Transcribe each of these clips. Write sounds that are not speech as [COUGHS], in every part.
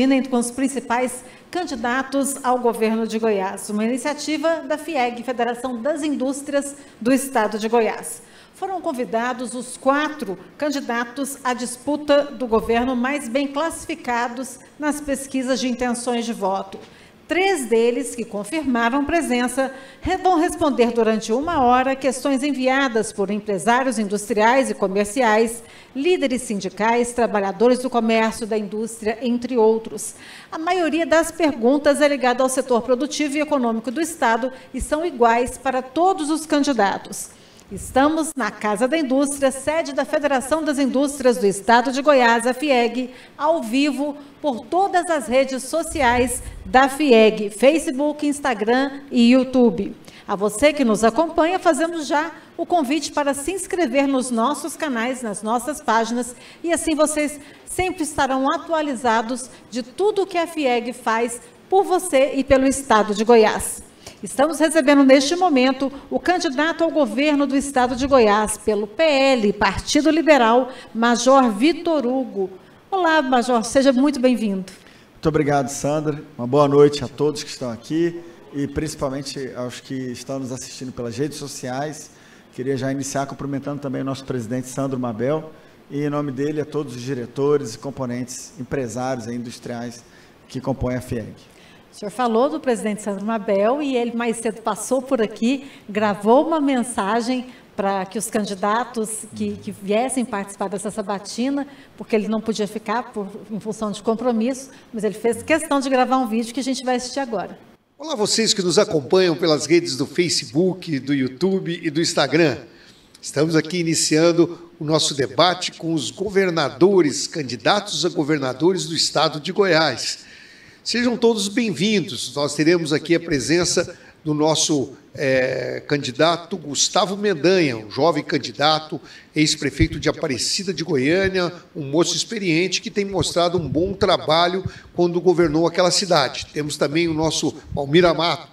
entre com os principais candidatos ao governo de Goiás, uma iniciativa da FIEG, Federação das Indústrias do Estado de Goiás. Foram convidados os quatro candidatos à disputa do governo mais bem classificados nas pesquisas de intenções de voto. Três deles, que confirmaram presença, vão responder durante uma hora questões enviadas por empresários industriais e comerciais, líderes sindicais, trabalhadores do comércio, da indústria, entre outros. A maioria das perguntas é ligada ao setor produtivo e econômico do Estado e são iguais para todos os candidatos. Estamos na Casa da Indústria, sede da Federação das Indústrias do Estado de Goiás, a FIEG, ao vivo por todas as redes sociais da FIEG, Facebook, Instagram e YouTube. A você que nos acompanha, fazemos já o convite para se inscrever nos nossos canais, nas nossas páginas, e assim vocês sempre estarão atualizados de tudo o que a FIEG faz por você e pelo Estado de Goiás. Estamos recebendo neste momento o candidato ao governo do estado de Goiás pelo PL, Partido Liberal, Major Vitor Hugo. Olá, Major, seja muito bem-vindo. Muito obrigado, Sandra. Uma boa noite a todos que estão aqui e principalmente aos que estão nos assistindo pelas redes sociais. Queria já iniciar cumprimentando também o nosso presidente Sandro Mabel e em nome dele a todos os diretores e componentes empresários e industriais que compõem a FIEG. O senhor falou do presidente Sandro Mabel e ele mais cedo passou por aqui, gravou uma mensagem para que os candidatos que, que, viessem participar dessa sabatina, porque ele não podia ficar por, em função de compromisso, mas ele fez questão de gravar um vídeo que a gente vai assistir agora. Olá, vocês que nos acompanham pelas redes do Facebook, do YouTube e do Instagram. Estamos aqui iniciando o nosso debate com os governadores, candidatos a governadores do estado de Goiás. Sejam todos bem-vindos. Nós teremos aqui a presença do nosso é, candidato Gustavo Mendanha, um jovem candidato, ex-prefeito de Aparecida de Goiânia, um moço experiente que tem mostrado um bom trabalho quando governou aquela cidade. Temos também o nosso Palmira Amato,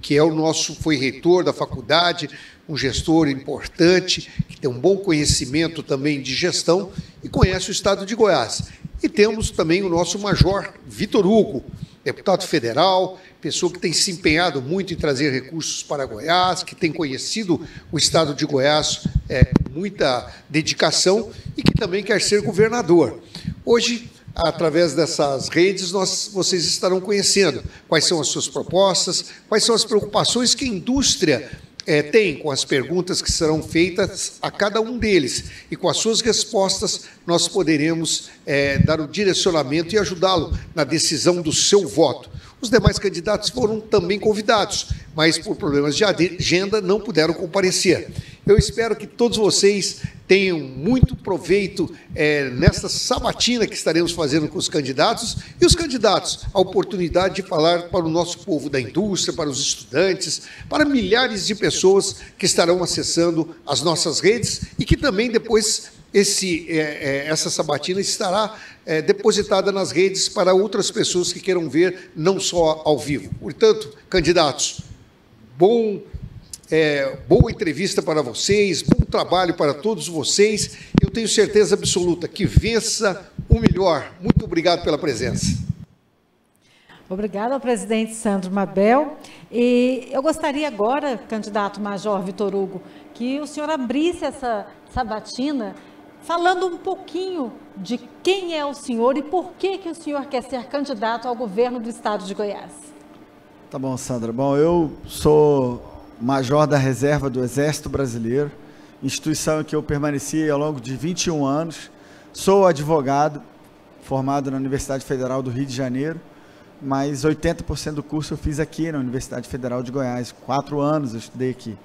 que é o nosso foi reitor da faculdade, um gestor importante, que tem um bom conhecimento também de gestão e conhece o estado de Goiás. E temos também o nosso major Vitor Hugo, deputado federal, pessoa que tem se empenhado muito em trazer recursos para Goiás, que tem conhecido o estado de Goiás é, com muita dedicação e que também quer ser governador. Hoje, através dessas redes, nós, vocês estarão conhecendo quais são as suas propostas, quais são as preocupações que a indústria é, tem com as perguntas que serão feitas a cada um deles. E com as suas respostas, nós poderemos é, dar o direcionamento e ajudá-lo na decisão do seu voto. Os demais candidatos foram também convidados, mas por problemas de agenda não puderam comparecer. Eu espero que todos vocês tenham muito proveito é, nesta sabatina que estaremos fazendo com os candidatos e os candidatos a oportunidade de falar para o nosso povo da indústria, para os estudantes, para milhares de pessoas que estarão acessando as nossas redes e que também depois esse, é, é, essa sabatina estará é, depositada nas redes para outras pessoas que queiram ver, não só ao vivo. Portanto, candidatos, bom, é, boa entrevista para vocês, bom trabalho para todos vocês. Eu tenho certeza absoluta que vença o melhor. Muito obrigado pela presença. Obrigada ao presidente Sandro Mabel. E eu gostaria agora, candidato Major Vitor Hugo, que o senhor abrisse essa sabatina falando um pouquinho de quem é o senhor e por que, que o senhor quer ser candidato ao governo do estado de Goiás. Tá bom, Sandra. Bom, eu sou major da reserva do Exército Brasileiro, instituição em que eu permaneci ao longo de 21 anos. Sou advogado, formado na Universidade Federal do Rio de Janeiro, mas 80% do curso eu fiz aqui na Universidade Federal de Goiás. Quatro anos eu estudei aqui.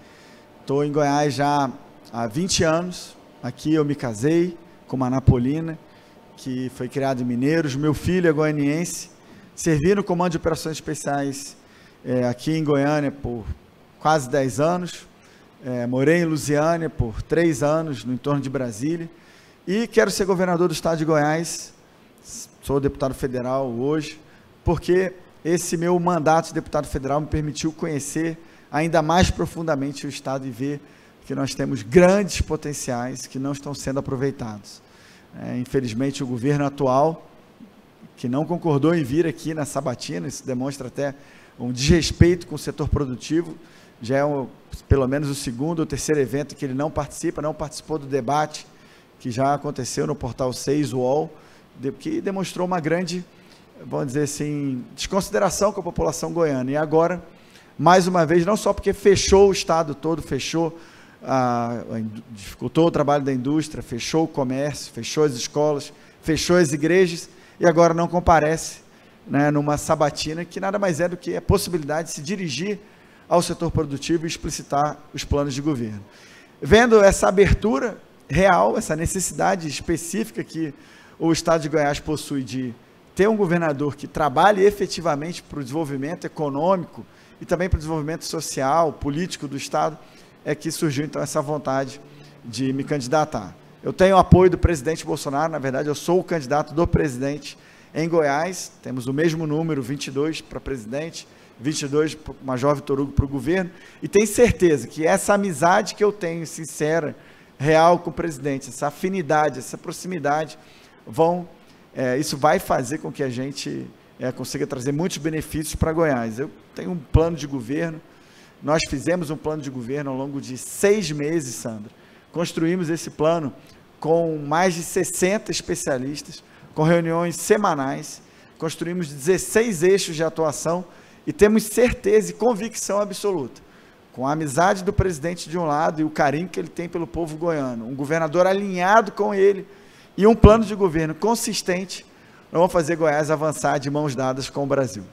Estou em Goiás já há 20 anos, Aqui eu me casei com uma napolina, que foi criada em Mineiros. Meu filho é goianiense. Servi no Comando de Operações Especiais é, aqui em Goiânia por quase 10 anos. É, morei em Lusiânia por 3 anos, no entorno de Brasília. E quero ser governador do estado de Goiás. Sou deputado federal hoje, porque esse meu mandato de deputado federal me permitiu conhecer ainda mais profundamente o estado e ver que nós temos grandes potenciais que não estão sendo aproveitados. É, infelizmente, o governo atual que não concordou em vir aqui na sabatina, isso demonstra até um desrespeito com o setor produtivo. Já é pelo menos o segundo ou terceiro evento que ele não participa, não participou do debate que já aconteceu no portal 6 UOL, que demonstrou uma grande, vamos dizer assim, desconsideração com a população goiana. E agora, mais uma vez, não só porque fechou o estado todo, fechou dificultou o trabalho da indústria, fechou o comércio, fechou as escolas, fechou as igrejas e agora não comparece né, numa sabatina que nada mais é do que a possibilidade de se dirigir ao setor produtivo e explicitar os planos de governo. Vendo essa abertura real, essa necessidade específica que o Estado de Goiás possui de ter um governador que trabalhe efetivamente para o desenvolvimento econômico e também para o desenvolvimento social, político do Estado, é que surgiu então essa vontade de me candidatar. Eu tenho apoio do presidente Bolsonaro, na verdade, eu sou o candidato do presidente em Goiás, temos o mesmo número, 22 para presidente, 22 para Major Vitor Hugo para o governo, e tenho certeza que essa amizade que eu tenho, sincera, real com o presidente, essa afinidade, essa proximidade, vão, é, isso vai fazer com que a gente é, consiga trazer muitos benefícios para Goiás. Eu tenho um plano de governo, nós fizemos um plano de governo ao longo de seis meses, Sandra. Construímos esse plano com mais de 60 especialistas, com reuniões semanais, construímos 16 eixos de atuação e temos certeza e convicção absoluta, com a amizade do presidente de um lado e o carinho que ele tem pelo povo goiano, um governador alinhado com ele e um plano de governo consistente, nós vamos fazer Goiás avançar de mãos dadas com o Brasil.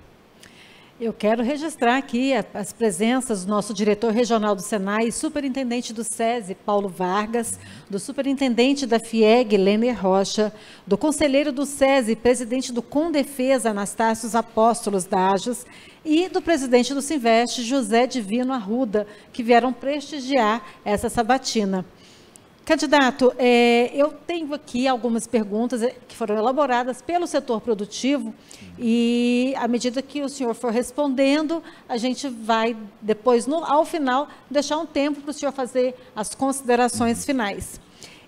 Eu quero registrar aqui as presenças do nosso diretor regional do Senai, superintendente do SESI, Paulo Vargas, do superintendente da FIEG, Lener Rocha, do conselheiro do SESI, presidente do Condefesa, Anastácios Apóstolos Dajas, e do presidente do Sinveste, José Divino Arruda, que vieram prestigiar essa sabatina. Candidato, é, eu tenho aqui algumas perguntas é, que foram elaboradas pelo setor produtivo e, à medida que o senhor for respondendo, a gente vai, depois, no, ao final, deixar um tempo para o senhor fazer as considerações finais.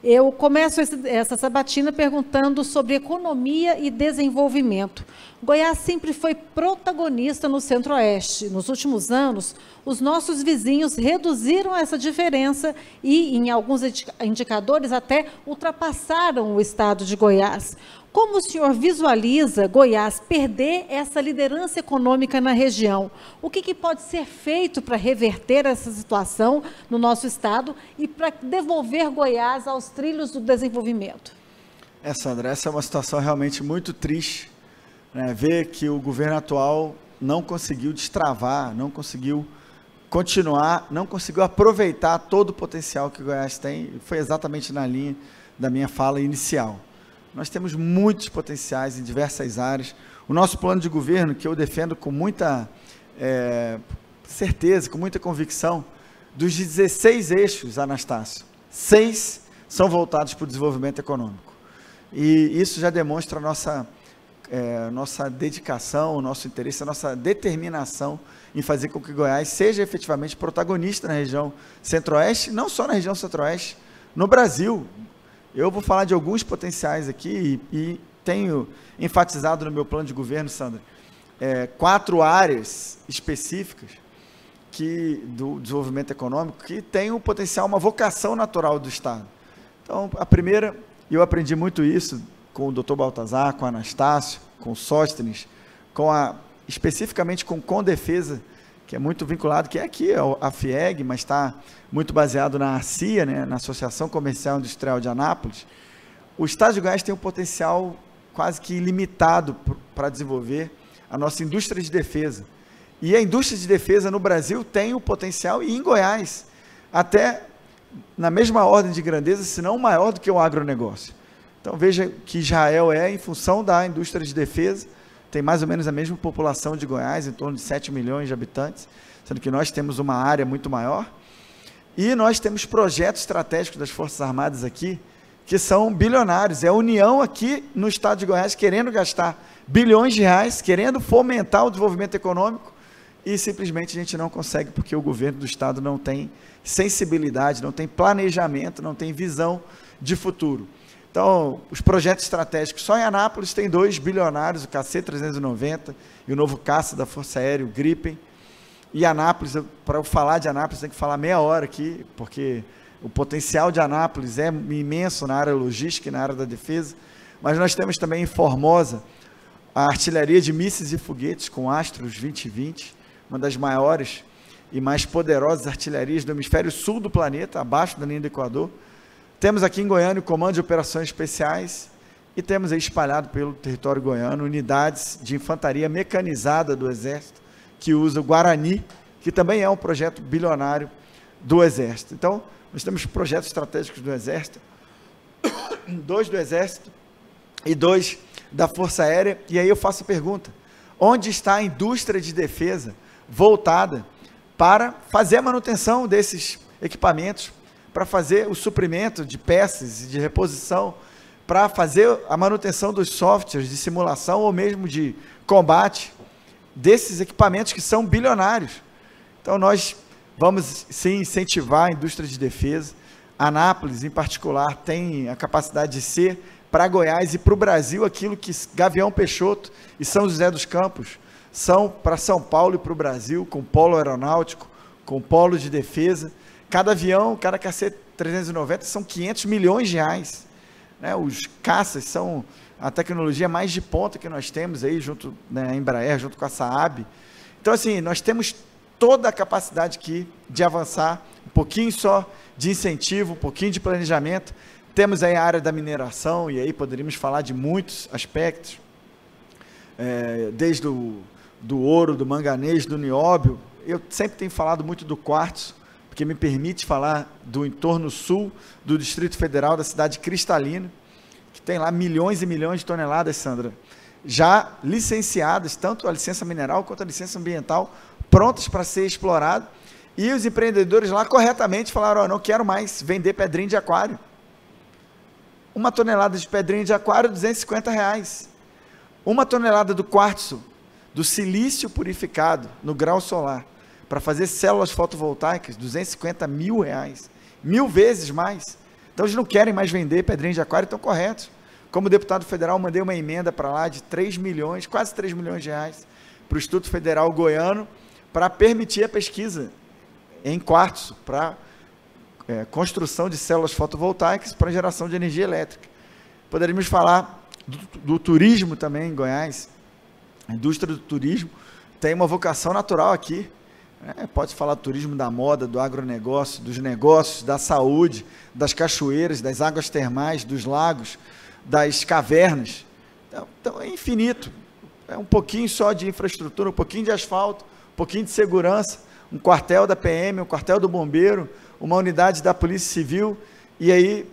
Eu começo essa sabatina perguntando sobre economia e desenvolvimento. Goiás sempre foi protagonista no Centro-Oeste. Nos últimos anos, os nossos vizinhos reduziram essa diferença e, em alguns indicadores, até ultrapassaram o estado de Goiás. Como o senhor visualiza Goiás perder essa liderança econômica na região? O que, que pode ser feito para reverter essa situação no nosso estado e para devolver Goiás aos trilhos do desenvolvimento? É, Sandra, essa é uma situação realmente muito triste. Né? Ver que o governo atual não conseguiu destravar, não conseguiu continuar, não conseguiu aproveitar todo o potencial que Goiás tem. Foi exatamente na linha da minha fala inicial. Nós temos muitos potenciais em diversas áreas. O nosso plano de governo, que eu defendo com muita é, certeza, com muita convicção, dos 16 eixos, Anastácio, seis são voltados para o desenvolvimento econômico. E isso já demonstra a nossa, é, nossa dedicação, o nosso interesse, a nossa determinação em fazer com que Goiás seja efetivamente protagonista na região centro-oeste, não só na região centro-oeste, no Brasil. Eu vou falar de alguns potenciais aqui e, e tenho enfatizado no meu plano de governo, Sandra, é, quatro áreas específicas que do desenvolvimento econômico que têm um potencial, uma vocação natural do Estado. Então, a primeira, e eu aprendi muito isso com o Dr. Baltazar, com Anastácio, com Sóstenes, com a, especificamente com com defesa que é muito vinculado, que é aqui a FIEG, mas está muito baseado na CIA, né, na Associação Comercial Industrial de Anápolis, o Estado de Goiás tem um potencial quase que ilimitado para desenvolver a nossa indústria de defesa. E a indústria de defesa no Brasil tem o potencial, e em Goiás, até na mesma ordem de grandeza, se não maior do que o agronegócio. Então veja que Israel é, em função da indústria de defesa, tem mais ou menos a mesma população de Goiás, em torno de 7 milhões de habitantes, sendo que nós temos uma área muito maior. E nós temos projetos estratégicos das Forças Armadas aqui, que são bilionários. É a União aqui no estado de Goiás querendo gastar bilhões de reais, querendo fomentar o desenvolvimento econômico, e simplesmente a gente não consegue porque o governo do estado não tem sensibilidade, não tem planejamento, não tem visão de futuro. Então, os projetos estratégicos, só em Anápolis tem dois bilionários, o KC-390 e o novo caça da Força Aérea, o Gripen. E Anápolis, para eu falar de Anápolis, tem que falar meia hora aqui, porque o potencial de Anápolis é imenso na área logística e na área da defesa. Mas nós temos também em Formosa a artilharia de mísseis e foguetes com Astros 2020, uma das maiores e mais poderosas artilharias do hemisfério sul do planeta, abaixo da linha do Equador. Temos aqui em Goiânia o Comando de Operações Especiais e temos aí espalhado pelo território goiano unidades de infantaria mecanizada do Exército que usa o Guarani, que também é um projeto bilionário do Exército. Então, nós temos projetos estratégicos do Exército, [COUGHS] dois do Exército e dois da Força Aérea. E aí eu faço a pergunta: onde está a indústria de defesa voltada para fazer a manutenção desses equipamentos, para fazer o suprimento de peças e de reposição, para fazer a manutenção dos softwares de simulação ou mesmo de combate desses equipamentos que são bilionários. Então nós vamos sim incentivar a indústria de defesa. Anápolis, em particular, tem a capacidade de ser para Goiás e para o Brasil aquilo que Gavião Peixoto e São José dos Campos são para São Paulo e para o Brasil, com polo aeronáutico, com polo de defesa. Cada avião, cada KC-390 são 500 milhões de reais. Né? Os caças são a tecnologia mais de ponta que nós temos aí, junto né, Embraer, junto com a Saab. Então, assim, nós temos toda a capacidade aqui de avançar, um pouquinho só de incentivo, um pouquinho de planejamento. Temos aí a área da mineração, e aí poderíamos falar de muitos aspectos, é, desde o do ouro, do manganês, do nióbio. Eu sempre tenho falado muito do quartzo, porque me permite falar do entorno sul do Distrito Federal, da cidade cristalina, que tem lá milhões e milhões de toneladas, Sandra, já licenciadas, tanto a licença mineral quanto a licença ambiental, prontas para ser explorado. E os empreendedores lá corretamente falaram: oh, não quero mais vender pedrinha de aquário. Uma tonelada de pedrinha de aquário, 250 reais. Uma tonelada do quartzo, do silício purificado no grau solar, para fazer células fotovoltaicas, 250 mil reais. Mil vezes mais. Então eles não querem mais vender pedrinha de aquário, estão corretos. Como deputado federal, mandei uma emenda para lá de 3 milhões, quase 3 milhões de reais, para o Instituto Federal Goiano, para permitir a pesquisa em quartzo, para é, construção de células fotovoltaicas para geração de energia elétrica. Poderíamos falar do, do turismo também em Goiás. A indústria do turismo tem uma vocação natural aqui. É, pode falar do turismo da moda, do agronegócio, dos negócios, da saúde, das cachoeiras, das águas termais, dos lagos, das cavernas. Então, então, é infinito. É um pouquinho só de infraestrutura, um pouquinho de asfalto, um pouquinho de segurança, um quartel da PM, um quartel do bombeiro, uma unidade da Polícia Civil, e aí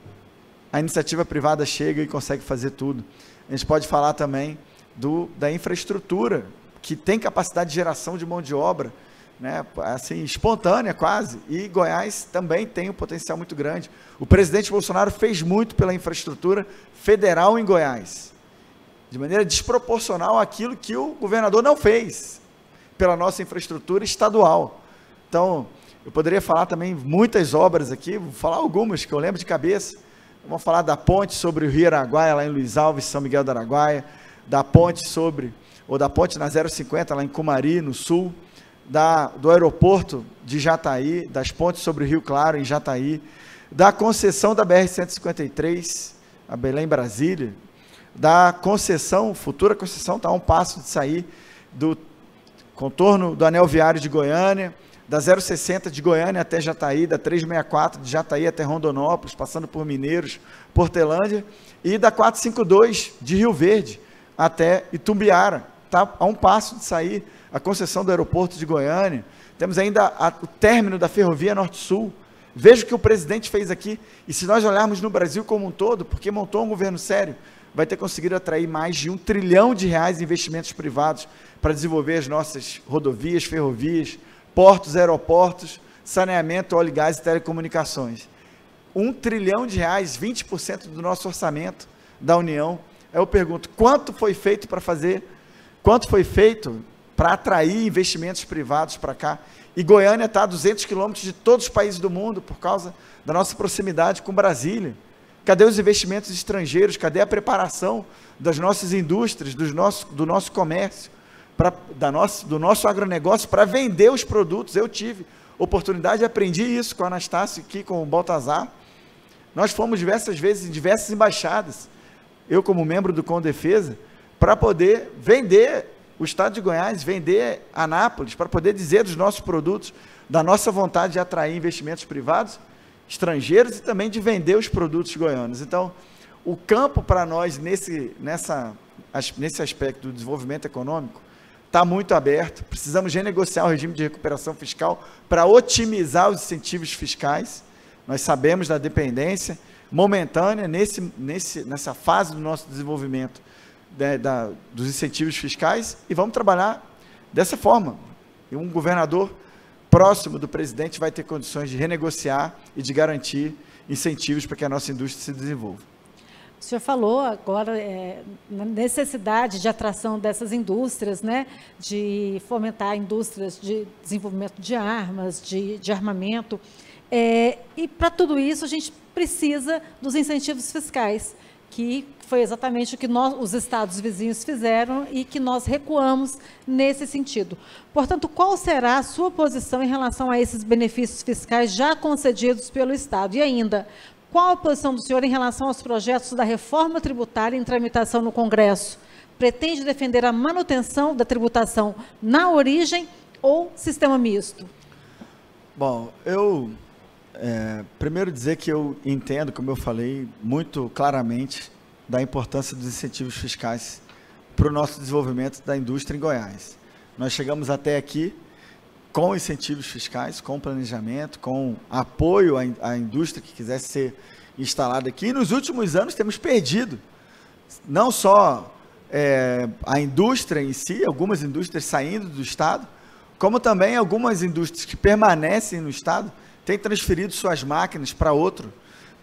a iniciativa privada chega e consegue fazer tudo. A gente pode falar também do, da infraestrutura, que tem capacidade de geração de mão de obra, né, assim, espontânea quase, e Goiás também tem um potencial muito grande. O presidente Bolsonaro fez muito pela infraestrutura federal em Goiás, de maneira desproporcional àquilo que o governador não fez pela nossa infraestrutura estadual. Então, eu poderia falar também muitas obras aqui, vou falar algumas que eu lembro de cabeça. Vamos falar da ponte sobre o Rio Araguaia, lá em Luiz Alves, São Miguel do Araguaia, da ponte sobre, ou da ponte na 050, lá em Cumari, no sul, da, do aeroporto de Jataí, das pontes sobre o Rio Claro, em Jataí, da concessão da BR-153, a Belém, Brasília, da concessão, futura concessão, está a um passo de sair do contorno do anel viário de Goiânia, da 060 de Goiânia até Jataí, da 364 de Jataí até Rondonópolis, passando por Mineiros, Portelândia, e da 452 de Rio Verde até Itumbiara, está a um passo de sair a concessão do aeroporto de Goiânia, temos ainda a, o término da ferrovia Norte-Sul. Veja o que o presidente fez aqui, e se nós olharmos no Brasil como um todo, porque montou um governo sério, vai ter conseguido atrair mais de um trilhão de reais em investimentos privados para desenvolver as nossas rodovias, ferrovias, portos, aeroportos, saneamento, óleo, gás e telecomunicações. Um trilhão de reais, 20% do nosso orçamento da União. Eu pergunto, quanto foi feito para fazer, quanto foi feito para atrair investimentos privados para cá. E Goiânia está a 200 quilômetros de todos os países do mundo por causa da nossa proximidade com Brasília. Cadê os investimentos estrangeiros? Cadê a preparação das nossas indústrias, do nosso, do nosso comércio, pra, da nosso, do nosso agronegócio para vender os produtos? Eu tive oportunidade, aprendi isso com a Anastácio aqui, com o Baltazar. Nós fomos diversas vezes em diversas embaixadas, eu como membro do Condefesa, para poder vender o Estado de Goiás, vender Anápolis, para poder dizer dos nossos produtos, da nossa vontade de atrair investimentos privados, estrangeiros e também de vender os produtos goianos. Então, o campo para nós nesse, nessa, nesse aspecto do desenvolvimento econômico está muito aberto. Precisamos renegociar o regime de recuperação fiscal para otimizar os incentivos fiscais. Nós sabemos da dependência momentânea nesse, nesse, nessa fase do nosso desenvolvimento né, da, dos incentivos fiscais e vamos trabalhar dessa forma. E um governador próximo do presidente vai ter condições de renegociar e de garantir incentivos para que a nossa indústria se desenvolva. O senhor falou agora é, na necessidade de atração dessas indústrias, né, de fomentar indústrias de desenvolvimento de armas, de, de armamento. É, e para tudo isso a gente precisa dos incentivos fiscais, que foi exatamente o que nós, os estados vizinhos fizeram e que nós recuamos nesse sentido. Portanto, qual será a sua posição em relação a esses benefícios fiscais já concedidos pelo Estado? E ainda, qual a posição do senhor em relação aos projetos da reforma tributária em tramitação no Congresso? Pretende defender a manutenção da tributação na origem ou sistema misto? Bom, eu é, primeiro dizer que eu entendo, como eu falei muito claramente, da importância dos incentivos fiscais para o nosso desenvolvimento da indústria em Goiás. Nós chegamos até aqui com incentivos fiscais, com planejamento, com apoio à, indústria que quisesse ser instalada aqui. E nos últimos anos temos perdido não só é, a indústria em si, algumas indústrias saindo do Estado, como também algumas indústrias que permanecem no Estado têm transferido suas máquinas para outro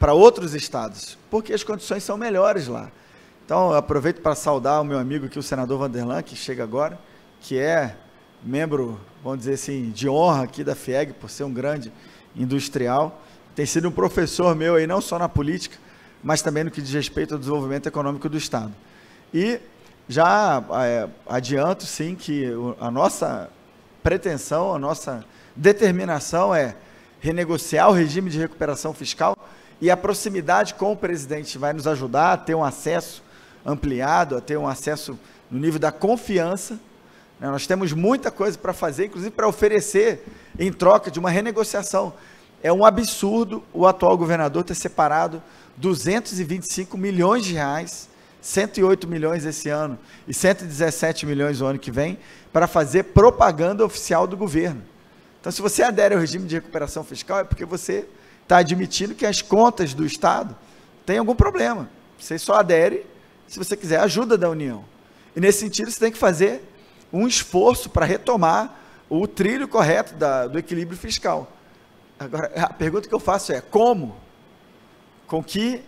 para outros estados, porque as condições são melhores lá. Então, aproveito para saudar o meu amigo aqui, o senador Vanderlan, que chega agora, que é membro, vamos dizer assim, de honra aqui da FIEG, por ser um grande industrial. Tem sido um professor meu aí, não só na política, mas também no que diz respeito ao desenvolvimento econômico do Estado. E já é, adianto, sim, que a nossa pretensão, a nossa determinação é renegociar o regime de recuperação fiscal e a proximidade com o presidente vai nos ajudar a ter um acesso ampliado, a ter um acesso no nível da confiança. Né? Nós temos muita coisa para fazer, inclusive para oferecer em troca de uma renegociação. É um absurdo o atual governador ter separado 225 milhões de reais, 108 milhões esse ano e 117 milhões o ano que vem, para fazer propaganda oficial do governo. Então, se você adere ao regime de recuperação fiscal, é porque você está admitindo que as contas do Estado têm algum problema. Você só adere se você quiser ajuda da União. E nesse sentido, você tem que fazer um esforço para retomar o trilho correto da, do equilíbrio fiscal. Agora, a pergunta que eu faço é: como? Com que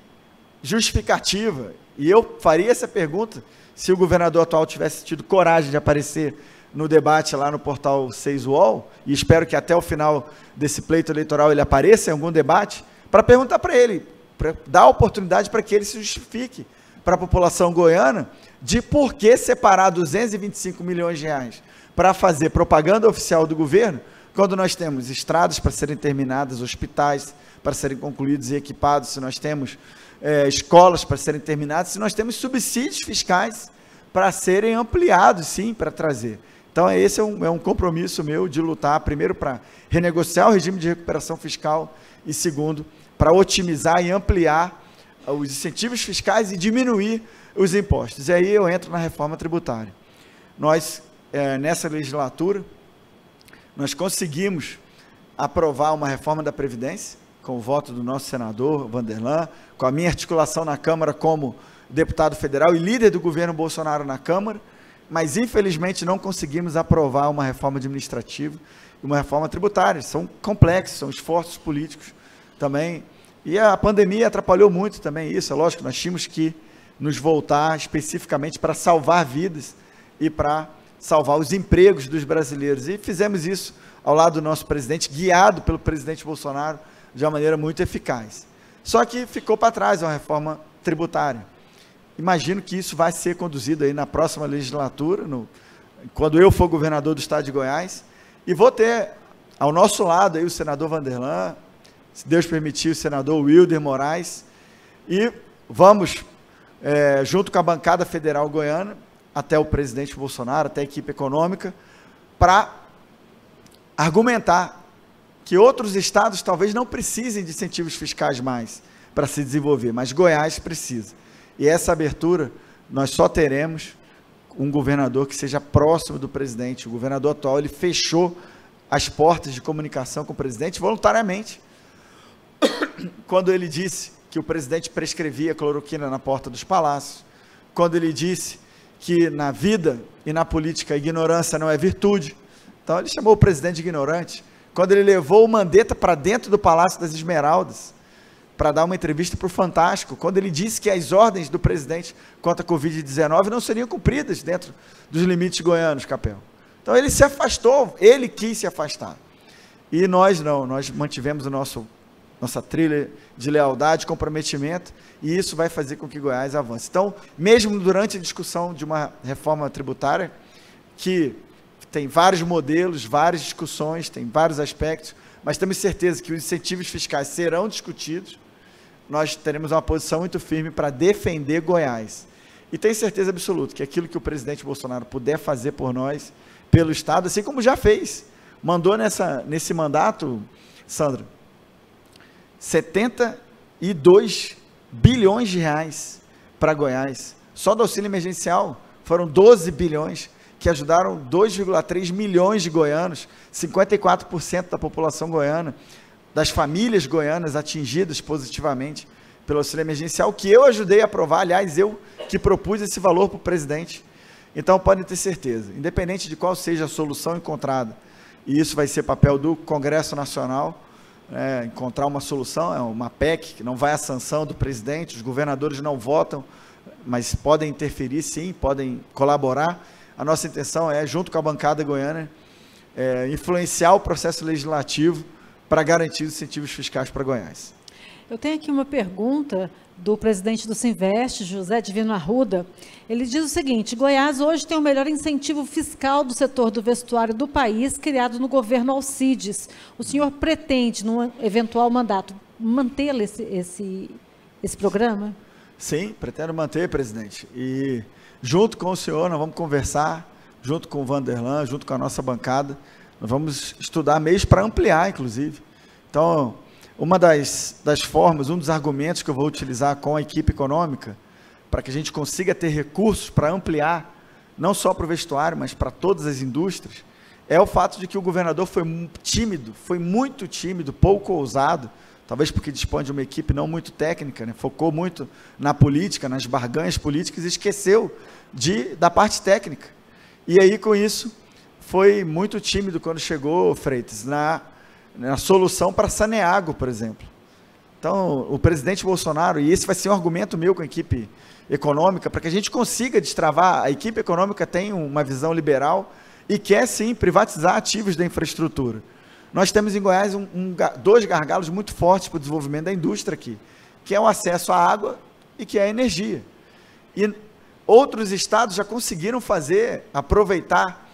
justificativa? E eu faria essa pergunta se o governador atual tivesse tido coragem de aparecer no debate lá no portal 6 UOL, e espero que até o final desse pleito eleitoral ele apareça em algum debate, para perguntar para ele, para dar oportunidade para que ele se justifique para a população goiana de por que separar 225 milhões de reais para fazer propaganda oficial do governo, quando nós temos estradas para serem terminadas, hospitais para serem concluídos e equipados, se nós temos é, escolas para serem terminadas, se nós temos subsídios fiscais para serem ampliados, sim, para trazer. Então, esse é um, é um compromisso meu de lutar, primeiro, para renegociar o regime de recuperação fiscal e, segundo, para otimizar e ampliar os incentivos fiscais e diminuir os impostos. E aí eu entro na reforma tributária. Nós, é, nessa legislatura, nós conseguimos aprovar uma reforma da Previdência, com o voto do nosso senador Vanderlan, com a minha articulação na Câmara como deputado federal e líder do governo Bolsonaro na Câmara, mas infelizmente não conseguimos aprovar uma reforma administrativa e uma reforma tributária. São complexos, são esforços políticos também. E a pandemia atrapalhou muito também isso. É lógico, nós tínhamos que nos voltar especificamente para salvar vidas e para salvar os empregos dos brasileiros. E fizemos isso ao lado do nosso presidente, guiado pelo presidente Bolsonaro de uma maneira muito eficaz. Só que ficou para trás uma reforma tributária. Imagino que isso vai ser conduzido aí na próxima legislatura, no, quando eu for governador do estado de Goiás, e vou ter ao nosso lado aí o senador Vanderlan, se Deus permitir, o senador Wilder Moraes, e vamos, é, junto com a bancada federal goiana, até o presidente Bolsonaro, até a equipe econômica, para argumentar que outros estados talvez não precisem de incentivos fiscais mais para se desenvolver, mas Goiás precisa. E essa abertura nós só teremos um governador que seja próximo do presidente. O governador atual ele fechou as portas de comunicação com o presidente voluntariamente. [COUGHS] Quando ele disse que o presidente prescrevia cloroquina na porta dos palácios, quando ele disse que na vida e na política a ignorância não é virtude. Então ele chamou o presidente de ignorante. Quando ele levou o Mandetta para dentro do Palácio das Esmeraldas, para dar uma entrevista para o Fantástico, quando ele disse que as ordens do presidente contra a Covid-19 não seriam cumpridas dentro dos limites goianos, Capel. Então ele se afastou, ele quis se afastar. E nós não, nós mantivemos o nosso nossa trilha de lealdade, comprometimento, e isso vai fazer com que Goiás avance. Então, mesmo durante a discussão de uma reforma tributária, que tem vários modelos, várias discussões, tem vários aspectos, mas temos certeza que os incentivos fiscais serão discutidos, nós teremos uma posição muito firme para defender Goiás. E tenho certeza absoluta que aquilo que o presidente Bolsonaro puder fazer por nós, pelo Estado, assim como já fez, mandou nessa, nesse mandato, Sandra, 72 bilhões de reais para Goiás. Só do auxílio emergencial foram 12 bilhões, que ajudaram 2,3 milhões de goianos, 54% da população goiana, das famílias goianas atingidas positivamente pelo auxílio emergencial, que eu ajudei a aprovar, aliás, eu que propus esse valor para o presidente. Então, podem ter certeza, independente de qual seja a solução encontrada, e isso vai ser papel do Congresso Nacional, é, encontrar uma solução, é uma PEC que não vai à sanção do presidente, os governadores não votam, mas podem interferir sim, podem colaborar. A nossa intenção é, junto com a bancada goiana, é, influenciar o processo legislativo para garantir os incentivos fiscais para Goiás. Eu tenho aqui uma pergunta do presidente do Sinvest, José Divino Arruda. Ele diz o seguinte: Goiás hoje tem o melhor incentivo fiscal do setor do vestuário do país, criado no governo Alcides. O senhor pretende, num eventual mandato, manter esse, esse, esse programa? Sim, pretendo manter, presidente. E junto com o senhor, nós vamos conversar, junto com o Vanderlan, junto com a nossa bancada, nós vamos estudar meios para ampliar, inclusive. Então, uma das, das formas, um dos argumentos que eu vou utilizar com a equipe econômica, para que a gente consiga ter recursos para ampliar, não só para o vestuário, mas para todas as indústrias, é o fato de que o governador foi tímido, foi muito tímido, pouco ousado, talvez porque dispõe de uma equipe não muito técnica, né? focou muito na política, nas barganhas políticas e esqueceu de, da parte técnica. E aí, com isso, foi muito tímido quando chegou, Freitas, na né, a solução para Saneago, por exemplo. Então, o presidente Bolsonaro, e esse vai ser um argumento meu com a equipe econômica, para que a gente consiga destravar, a equipe econômica tem uma visão liberal e quer sim privatizar ativos da infraestrutura. Nós temos em Goiás um, um, dois gargalos muito fortes para o desenvolvimento da indústria aqui, que é o acesso à água e que é a energia. E outros estados já conseguiram fazer, aproveitar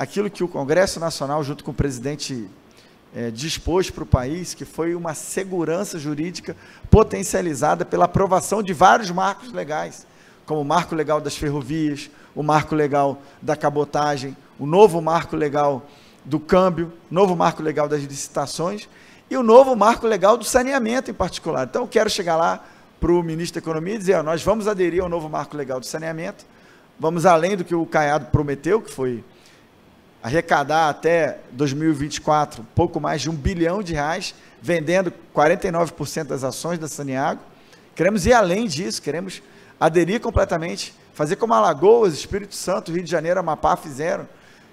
aquilo que o Congresso Nacional, junto com o presidente é, dispôs para o país, que foi uma segurança jurídica potencializada pela aprovação de vários marcos legais, como o marco legal das ferrovias, o marco legal da cabotagem, o novo marco legal do câmbio, novo marco legal das licitações e o novo marco legal do saneamento em particular. Então, eu quero chegar lá para o ministro da Economia e dizer: ó, nós vamos aderir ao novo marco legal do saneamento, vamos além do que o Caiado prometeu, que foi arrecadar até 2024 pouco mais de um bilhão de reais, vendendo 49% das ações da Saniago. Queremos ir além disso, queremos aderir completamente, fazer como Alagoas, Espírito Santo, Rio de Janeiro, Amapá fizeram.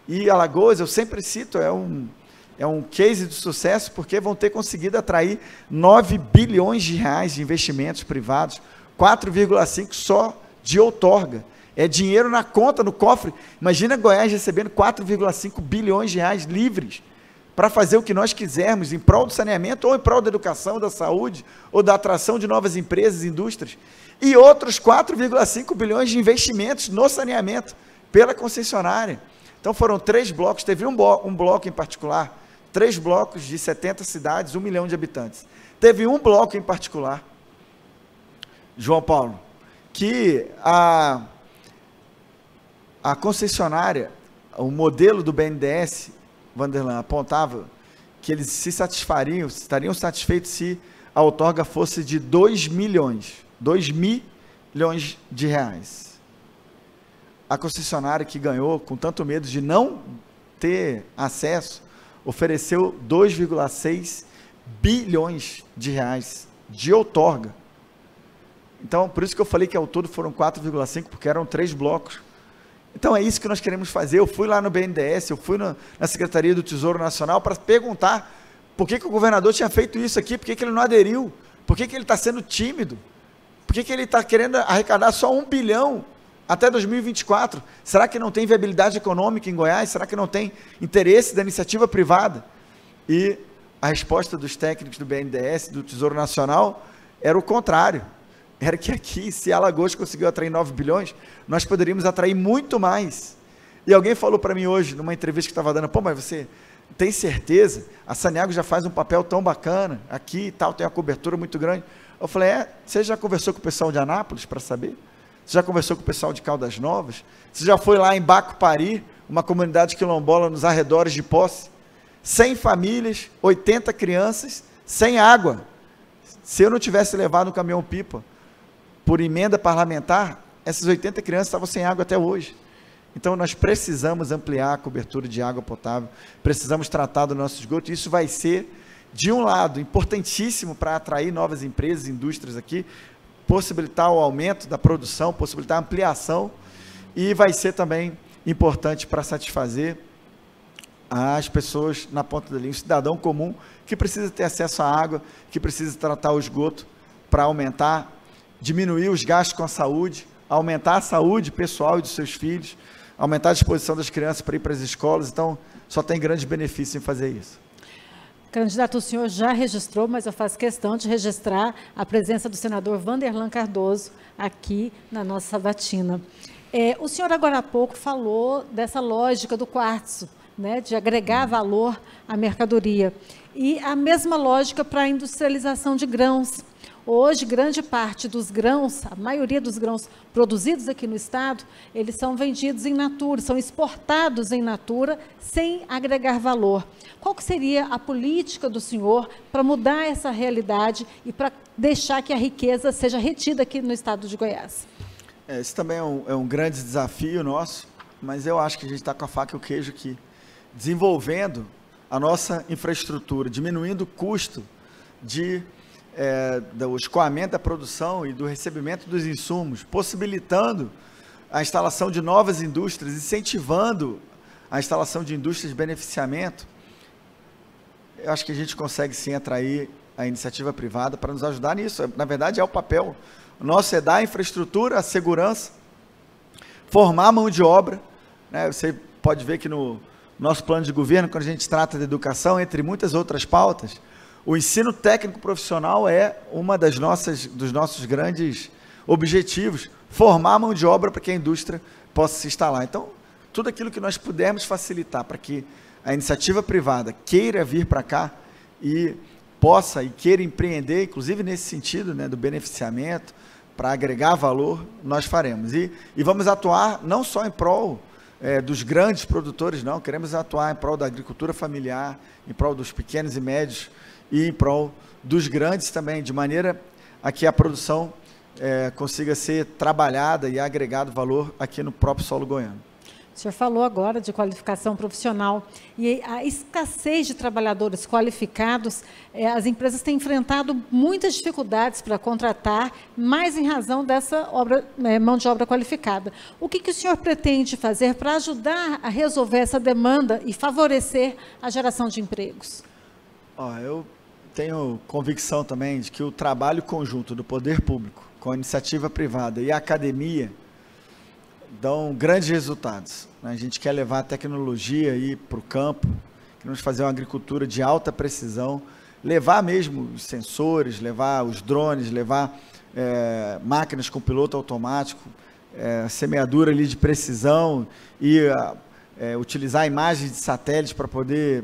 E Alagoas, eu sempre cito, é um, é um case de sucesso porque vão ter conseguido atrair 9 bilhões de reais de investimentos privados, 4,5 só de outorga é dinheiro na conta, no cofre. Imagina Goiás recebendo 4,5 bilhões de reais livres para fazer o que nós quisermos em prol do saneamento, ou em prol da educação, da saúde, ou da atração de novas empresas e indústrias. E outros 4,5 bilhões de investimentos no saneamento pela concessionária. Então foram três blocos, teve um, bloco, um bloco em particular, três blocos de 70 cidades, um milhão de habitantes. Teve um bloco em particular, João Paulo, que a, a concessionária, o modelo do BNDES, Vanderlan, apontava que eles se satisfariam, estariam satisfeitos se a outorga fosse de 2 milhões, 2 milhões de reais. A concessionária que ganhou, com tanto medo de não ter acesso, ofereceu 2,6 bilhões de reais de outorga. Então, por isso que eu falei que ao todo foram 4,5, porque eram três blocos. Então é isso que nós queremos fazer. Eu fui lá no BNDES, eu fui no, na Secretaria do Tesouro Nacional para perguntar por que, que, o governador tinha feito isso aqui, por que, que ele não aderiu, por que, que ele está sendo tímido, por que, que ele está querendo arrecadar só um bilhão até 2024. Será que não tem viabilidade econômica em Goiás? Será que não tem interesse da iniciativa privada? E a resposta dos técnicos do BNDES, do Tesouro Nacional, era o contrário era que aqui, se Alagoas conseguiu atrair 9 bilhões, nós poderíamos atrair muito mais. E alguém falou para mim hoje, numa entrevista que estava dando, pô, mas você tem certeza? A Saniago já faz um papel tão bacana, aqui e tal, tem uma cobertura muito grande. Eu falei, é, você já conversou com o pessoal de Anápolis para saber? Você já conversou com o pessoal de Caldas Novas? Você já foi lá em Bacupari, uma comunidade quilombola nos arredores de Posse? 100 famílias, 80 crianças, sem água. Se eu não tivesse levado um caminhão-pipa, por emenda parlamentar, essas 80 crianças estavam sem água até hoje. Então nós precisamos ampliar a cobertura de água potável, precisamos tratar do nosso esgoto. Isso vai ser, de um lado, importantíssimo para atrair novas empresas, indústrias aqui, possibilitar o aumento da produção, possibilitar a ampliação, e vai ser também importante para satisfazer as pessoas na ponta da linha, o cidadão comum que precisa ter acesso à água, que precisa tratar o esgoto para aumentar diminuir os gastos com a saúde, aumentar a saúde pessoal e dos seus filhos, aumentar a disposição das crianças para ir para as escolas. Então, só tem grandes benefícios em fazer isso. Candidato, o senhor já registrou, mas eu faço questão de registrar a presença do senador Vanderlan Cardoso aqui na nossa sabatina. É, o senhor agora há pouco falou dessa lógica do quartzo, né, de agregar valor à mercadoria. E a mesma lógica para a industrialização de grãos. Hoje, grande parte dos grãos, a maioria dos grãos produzidos aqui no estado, eles são vendidos em natura, são exportados em natura, sem agregar valor. Qual que seria a política do senhor para mudar essa realidade e para deixar que a riqueza seja retida aqui no estado de Goiás? É, esse também é um, é um grande desafio nosso, mas eu acho que a gente está com a faca e o queijo aqui, desenvolvendo a nossa infraestrutura, diminuindo o custo de é, do escoamento da produção e do recebimento dos insumos, possibilitando a instalação de novas indústrias, incentivando a instalação de indústrias de beneficiamento, eu acho que a gente consegue sim atrair a iniciativa privada para nos ajudar nisso. Na verdade, é o papel. O nosso é dar a infraestrutura, a segurança, formar mão de obra. Né? Você pode ver que no nosso plano de governo, quando a gente trata de educação, entre muitas outras pautas, o ensino técnico profissional é uma das nossas dos nossos grandes objetivos, formar mão de obra para que a indústria possa se instalar. Então, tudo aquilo que nós pudermos facilitar para que a iniciativa privada queira vir para cá e possa e queira empreender, inclusive nesse sentido, né, do beneficiamento, para agregar valor, nós faremos. E, e vamos atuar não só em prol é, dos grandes produtores, não, queremos atuar em prol da agricultura familiar, em prol dos pequenos e médios e em prol dos grandes também, de maneira a que a produção é, consiga ser trabalhada e agregado valor aqui no próprio solo goiano. O senhor falou agora de qualificação profissional e a escassez de trabalhadores qualificados, é, as empresas têm enfrentado muitas dificuldades para contratar, mais em razão dessa obra, é, mão de obra qualificada. O que, que o senhor pretende fazer para ajudar a resolver essa demanda e favorecer a geração de empregos? Ó, eu tenho convicção também de que o trabalho conjunto do poder público com a iniciativa privada e a academia dão grandes resultados. A gente quer levar a tecnologia para o campo, queremos fazer uma agricultura de alta precisão, levar mesmo os sensores, levar os drones, levar é, máquinas com piloto automático, é, semeadura ali de precisão e é, utilizar imagens de satélite para poder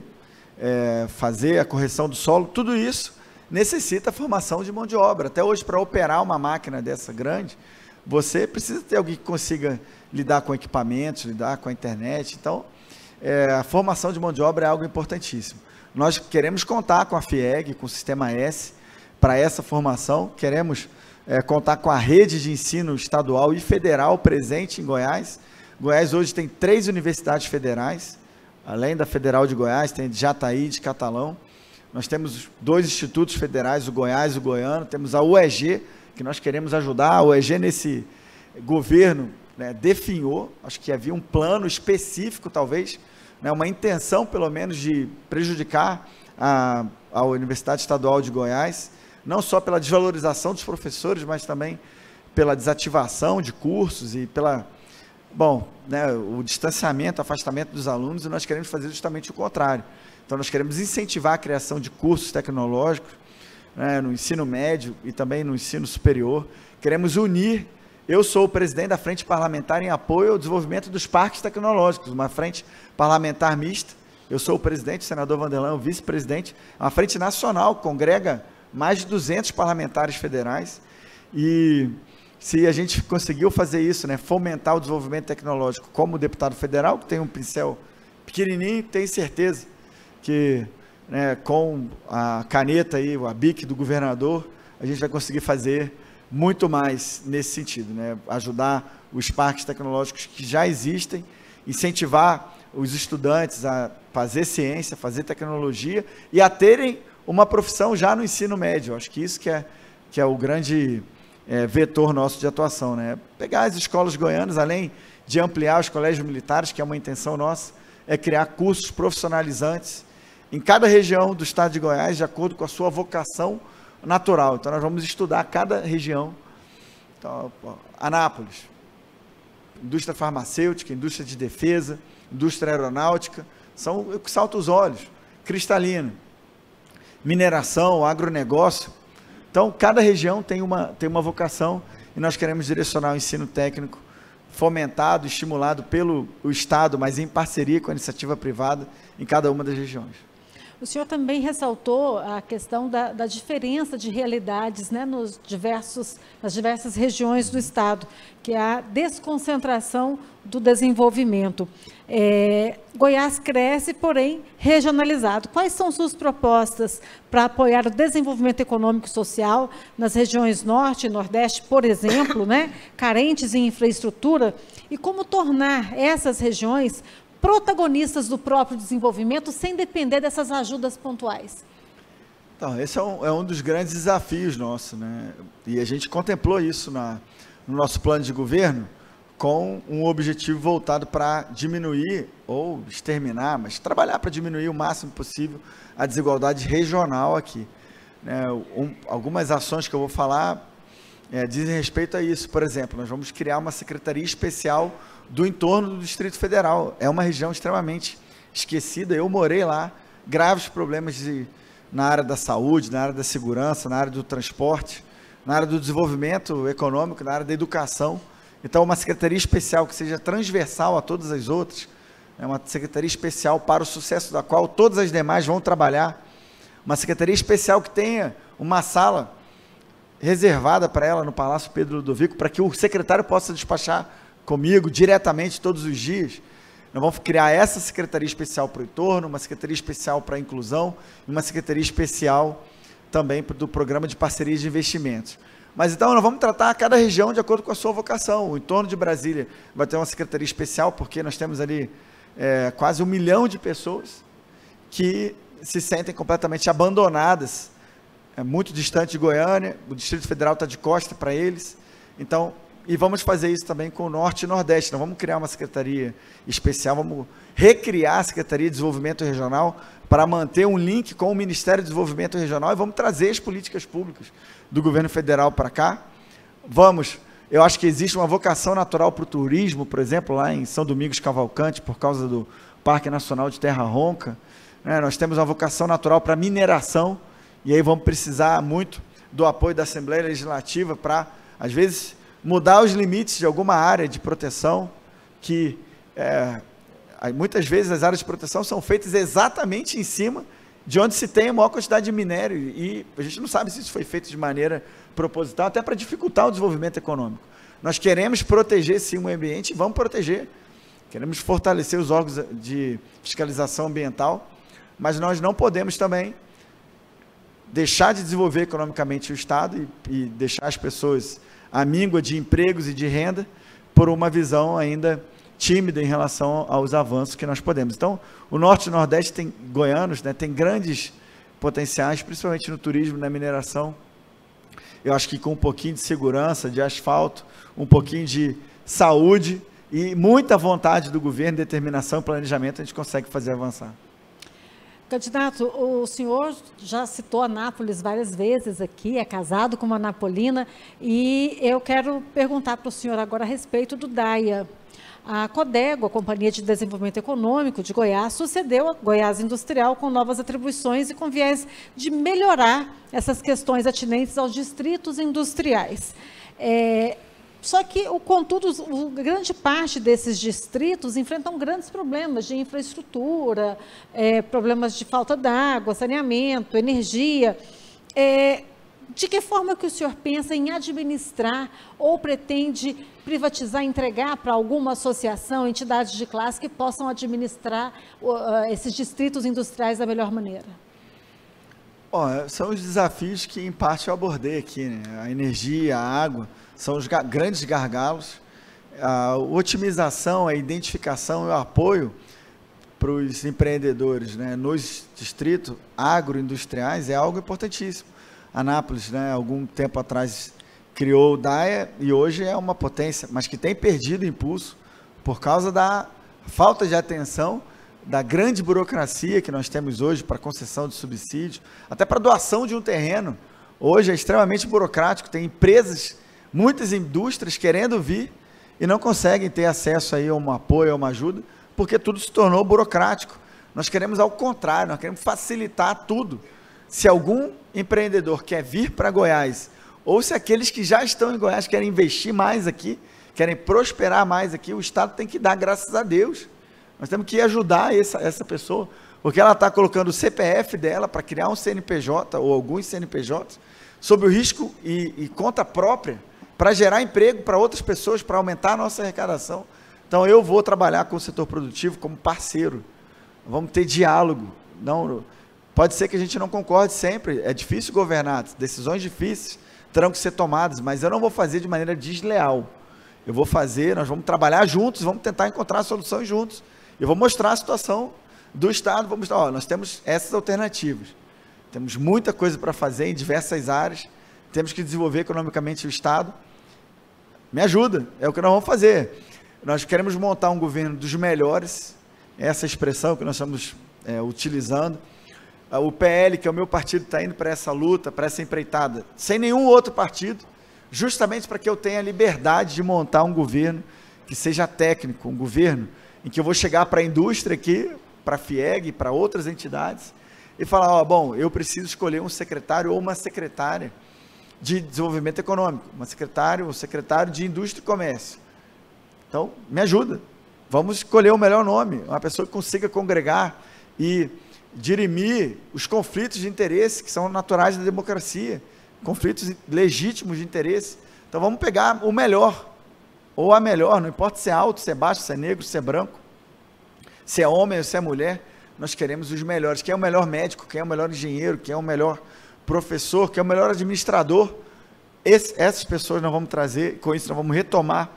é, fazer a correção do solo, tudo isso necessita formação de mão de obra. Até hoje, para operar uma máquina dessa grande, você precisa ter alguém que consiga lidar com equipamentos, lidar com a internet. Então, é, a formação de mão de obra é algo importantíssimo. Nós queremos contar com a FIEG, com o Sistema S, para essa formação. Queremos é, contar com a rede de ensino estadual e federal presente em Goiás. Goiás hoje tem três universidades federais, além da Federal de Goiás, tem de Jataí, de Catalão. Nós temos dois institutos federais, o Goiás e o Goiano. Temos a UEG, que nós queremos ajudar. A UEG, nesse governo, né, definhou, acho que havia um plano específico, talvez, né, uma intenção, pelo menos, de prejudicar a, a Universidade Estadual de Goiás, não só pela desvalorização dos professores, mas também pela desativação de cursos e pela bom, né, o distanciamento, afastamento dos alunos, e nós queremos fazer justamente o contrário. Então, nós queremos incentivar a criação de cursos tecnológicos né, no ensino médio e também no ensino superior. Queremos unir. Eu sou o presidente da Frente Parlamentar em apoio ao desenvolvimento dos parques tecnológicos, uma frente parlamentar mista. Eu sou o presidente, o senador Vanderlan, o vice-presidente. Uma frente nacional, congrega mais de 200 parlamentares federais. E se a gente conseguiu fazer isso, né, fomentar o desenvolvimento tecnológico como deputado federal, que tem um pincel pequenininho, tenho certeza que né, com a caneta aí, a BIC do governador, a gente vai conseguir fazer muito mais nesse sentido, né? ajudar os parques tecnológicos que já existem, incentivar os estudantes a fazer ciência, fazer tecnologia e a terem uma profissão já no ensino médio. Acho que isso que é, que é o grande é, vetor nosso de atuação. Né? Pegar as escolas goianas, além de ampliar os colégios militares, que é uma intenção nossa, é criar cursos profissionalizantes em cada região do estado de Goiás, de acordo com a sua vocação natural. Então, nós vamos estudar cada região. Então, Anápolis, indústria farmacêutica, indústria de defesa, indústria aeronáutica, são o que salta os olhos. Cristalina, mineração, agronegócio. Então, cada região tem uma, tem uma vocação e nós queremos direcionar o ensino técnico fomentado, estimulado pelo Estado, mas em parceria com a iniciativa privada em cada uma das regiões. O senhor também ressaltou a questão da, da diferença de realidades né, nos diversos, nas diversas regiões do Estado, que é a desconcentração do desenvolvimento. É, Goiás cresce, porém regionalizado. Quais são suas propostas para apoiar o desenvolvimento econômico e social nas regiões Norte e Nordeste, por exemplo, né, carentes em infraestrutura, e como tornar essas regiões protagonistas do próprio desenvolvimento sem depender dessas ajudas pontuais? Então, esse é um, é um dos grandes desafios nossos, né? E a gente contemplou isso na, no nosso plano de governo com um objetivo voltado para diminuir ou exterminar, mas trabalhar para diminuir o máximo possível a desigualdade regional aqui. Né? Um, algumas ações que eu vou falar é, dizem respeito a isso. Por exemplo, nós vamos criar uma secretaria especial do entorno do Distrito Federal. É uma região extremamente esquecida. Eu morei lá, graves problemas de, na área da saúde, na área da segurança, na área do transporte, na área do desenvolvimento econômico, na área da educação. Então, uma secretaria especial que seja transversal a todas as outras, é uma secretaria especial para o sucesso da qual todas as demais vão trabalhar. Uma secretaria especial que tenha uma sala reservada para ela no Palácio Pedro Ludovico, para que o secretário possa despachar comigo diretamente todos os dias. Nós vamos criar essa secretaria especial para o entorno, uma secretaria especial para a inclusão e uma secretaria especial também do programa de parcerias de investimentos. Mas então nós vamos tratar cada região de acordo com a sua vocação. O entorno de Brasília vai ter uma secretaria especial, porque nós temos ali é, quase um milhão de pessoas que se sentem completamente abandonadas, é muito distante de Goiânia, o Distrito Federal está de costa para eles. Então, e vamos fazer isso também com o Norte e Nordeste. Nós vamos criar uma secretaria especial, vamos recriar a Secretaria de Desenvolvimento Regional para manter um link com o Ministério de Desenvolvimento Regional e vamos trazer as políticas públicas do governo federal para cá. Vamos, eu acho que existe uma vocação natural para o turismo, por exemplo, lá em São Domingos Cavalcante, por causa do Parque Nacional de Terra Ronca. Né? Nós temos uma vocação natural para mineração, e aí vamos precisar muito do apoio da Assembleia Legislativa para, às vezes, mudar os limites de alguma área de proteção, que é, muitas vezes as áreas de proteção são feitas exatamente em cima de onde se tem a maior quantidade de minério, e a gente não sabe se isso foi feito de maneira proposital, até para dificultar o desenvolvimento econômico. Nós queremos proteger sim o ambiente e vamos proteger. Queremos fortalecer os órgãos de fiscalização ambiental, mas nós não podemos também deixar de desenvolver economicamente o Estado e, e deixar as pessoas à míngua de empregos e de renda por uma visão ainda tímida em relação aos avanços que nós podemos. Então, o Norte e o Nordeste tem goianos, né, tem grandes potenciais, principalmente no turismo, na mineração. Eu acho que com um pouquinho de segurança, de asfalto, um pouquinho de saúde e muita vontade do governo, determinação e planejamento, a gente consegue fazer avançar. Candidato, o senhor já citou Anápolis várias vezes aqui, é casado com uma napolina, e eu quero perguntar para o senhor agora a respeito do DAIA. A Codego, a Companhia de Desenvolvimento Econômico de Goiás, sucedeu a Goiás Industrial com novas atribuições e com viés de melhorar essas questões atinentes aos distritos industriais. É, só que, contudo, grande parte desses distritos enfrentam grandes problemas de infraestrutura, é, problemas de falta d'água, saneamento, energia. É, de que forma que o senhor pensa em administrar ou pretende privatizar, entregar para alguma associação, entidades de classe que possam administrar uh, esses distritos industriais da melhor maneira? Bom, são os desafios que, em parte, eu abordei aqui. Né? A energia, a água são os grandes gargalos. A otimização, a identificação e o apoio para os empreendedores né, nos distritos agroindustriais é algo importantíssimo. Anápolis, né, algum tempo atrás, criou o DAIA e hoje é uma potência, mas que tem perdido impulso por causa da falta de atenção, da grande burocracia que nós temos hoje para concessão de subsídio, até para doação de um terreno. Hoje é extremamente burocrático, tem empresas muitas indústrias querendo vir e não conseguem ter acesso aí a um apoio, a uma ajuda, porque tudo se tornou burocrático. Nós queremos ao contrário, nós queremos facilitar tudo. Se algum empreendedor quer vir para Goiás, ou se aqueles que já estão em Goiás querem investir mais aqui, querem prosperar mais aqui, o Estado tem que dar graças a Deus. Nós temos que ajudar essa, essa pessoa, porque ela está colocando o CPF dela para criar um CNPJ ou alguns CNPJs, sob o risco e, e conta própria para gerar emprego para outras pessoas, para aumentar a nossa arrecadação. Então eu vou trabalhar com o setor produtivo como parceiro. Vamos ter diálogo. Não, pode ser que a gente não concorde sempre. É difícil governar, decisões difíceis terão que ser tomadas, mas eu não vou fazer de maneira desleal. Eu vou fazer, nós vamos trabalhar juntos, vamos tentar encontrar soluções juntos. Eu vou mostrar a situação do Estado, vamos mostrar, ó, nós temos essas alternativas. Temos muita coisa para fazer em diversas áreas temos que desenvolver economicamente o Estado. Me ajuda, é o que nós vamos fazer. Nós queremos montar um governo dos melhores, essa expressão que nós estamos é, utilizando. Ah, o PL, que é o meu partido, está indo para essa luta, para essa empreitada, sem nenhum outro partido, justamente para que eu tenha liberdade de montar um governo que seja técnico, um governo em que eu vou chegar para a indústria aqui, para a FIEG, para outras entidades, e falar, ó, bom, eu preciso escolher um secretário ou uma secretária de Desenvolvimento Econômico, uma secretário, um secretário de Indústria e Comércio. Então, me ajuda. Vamos escolher o melhor nome, uma pessoa que consiga congregar e dirimir os conflitos de interesse que são naturais da democracia, conflitos legítimos de interesse. Então, vamos pegar o melhor, ou a melhor, não importa se é alto, se é baixo, se é negro, se é branco, se é homem ou se é mulher, nós queremos os melhores. Quem é o melhor médico, quem é o melhor engenheiro, quem é o melhor professor, que é o melhor administrador. Esse, essas pessoas nós vamos trazer, com isso nós vamos retomar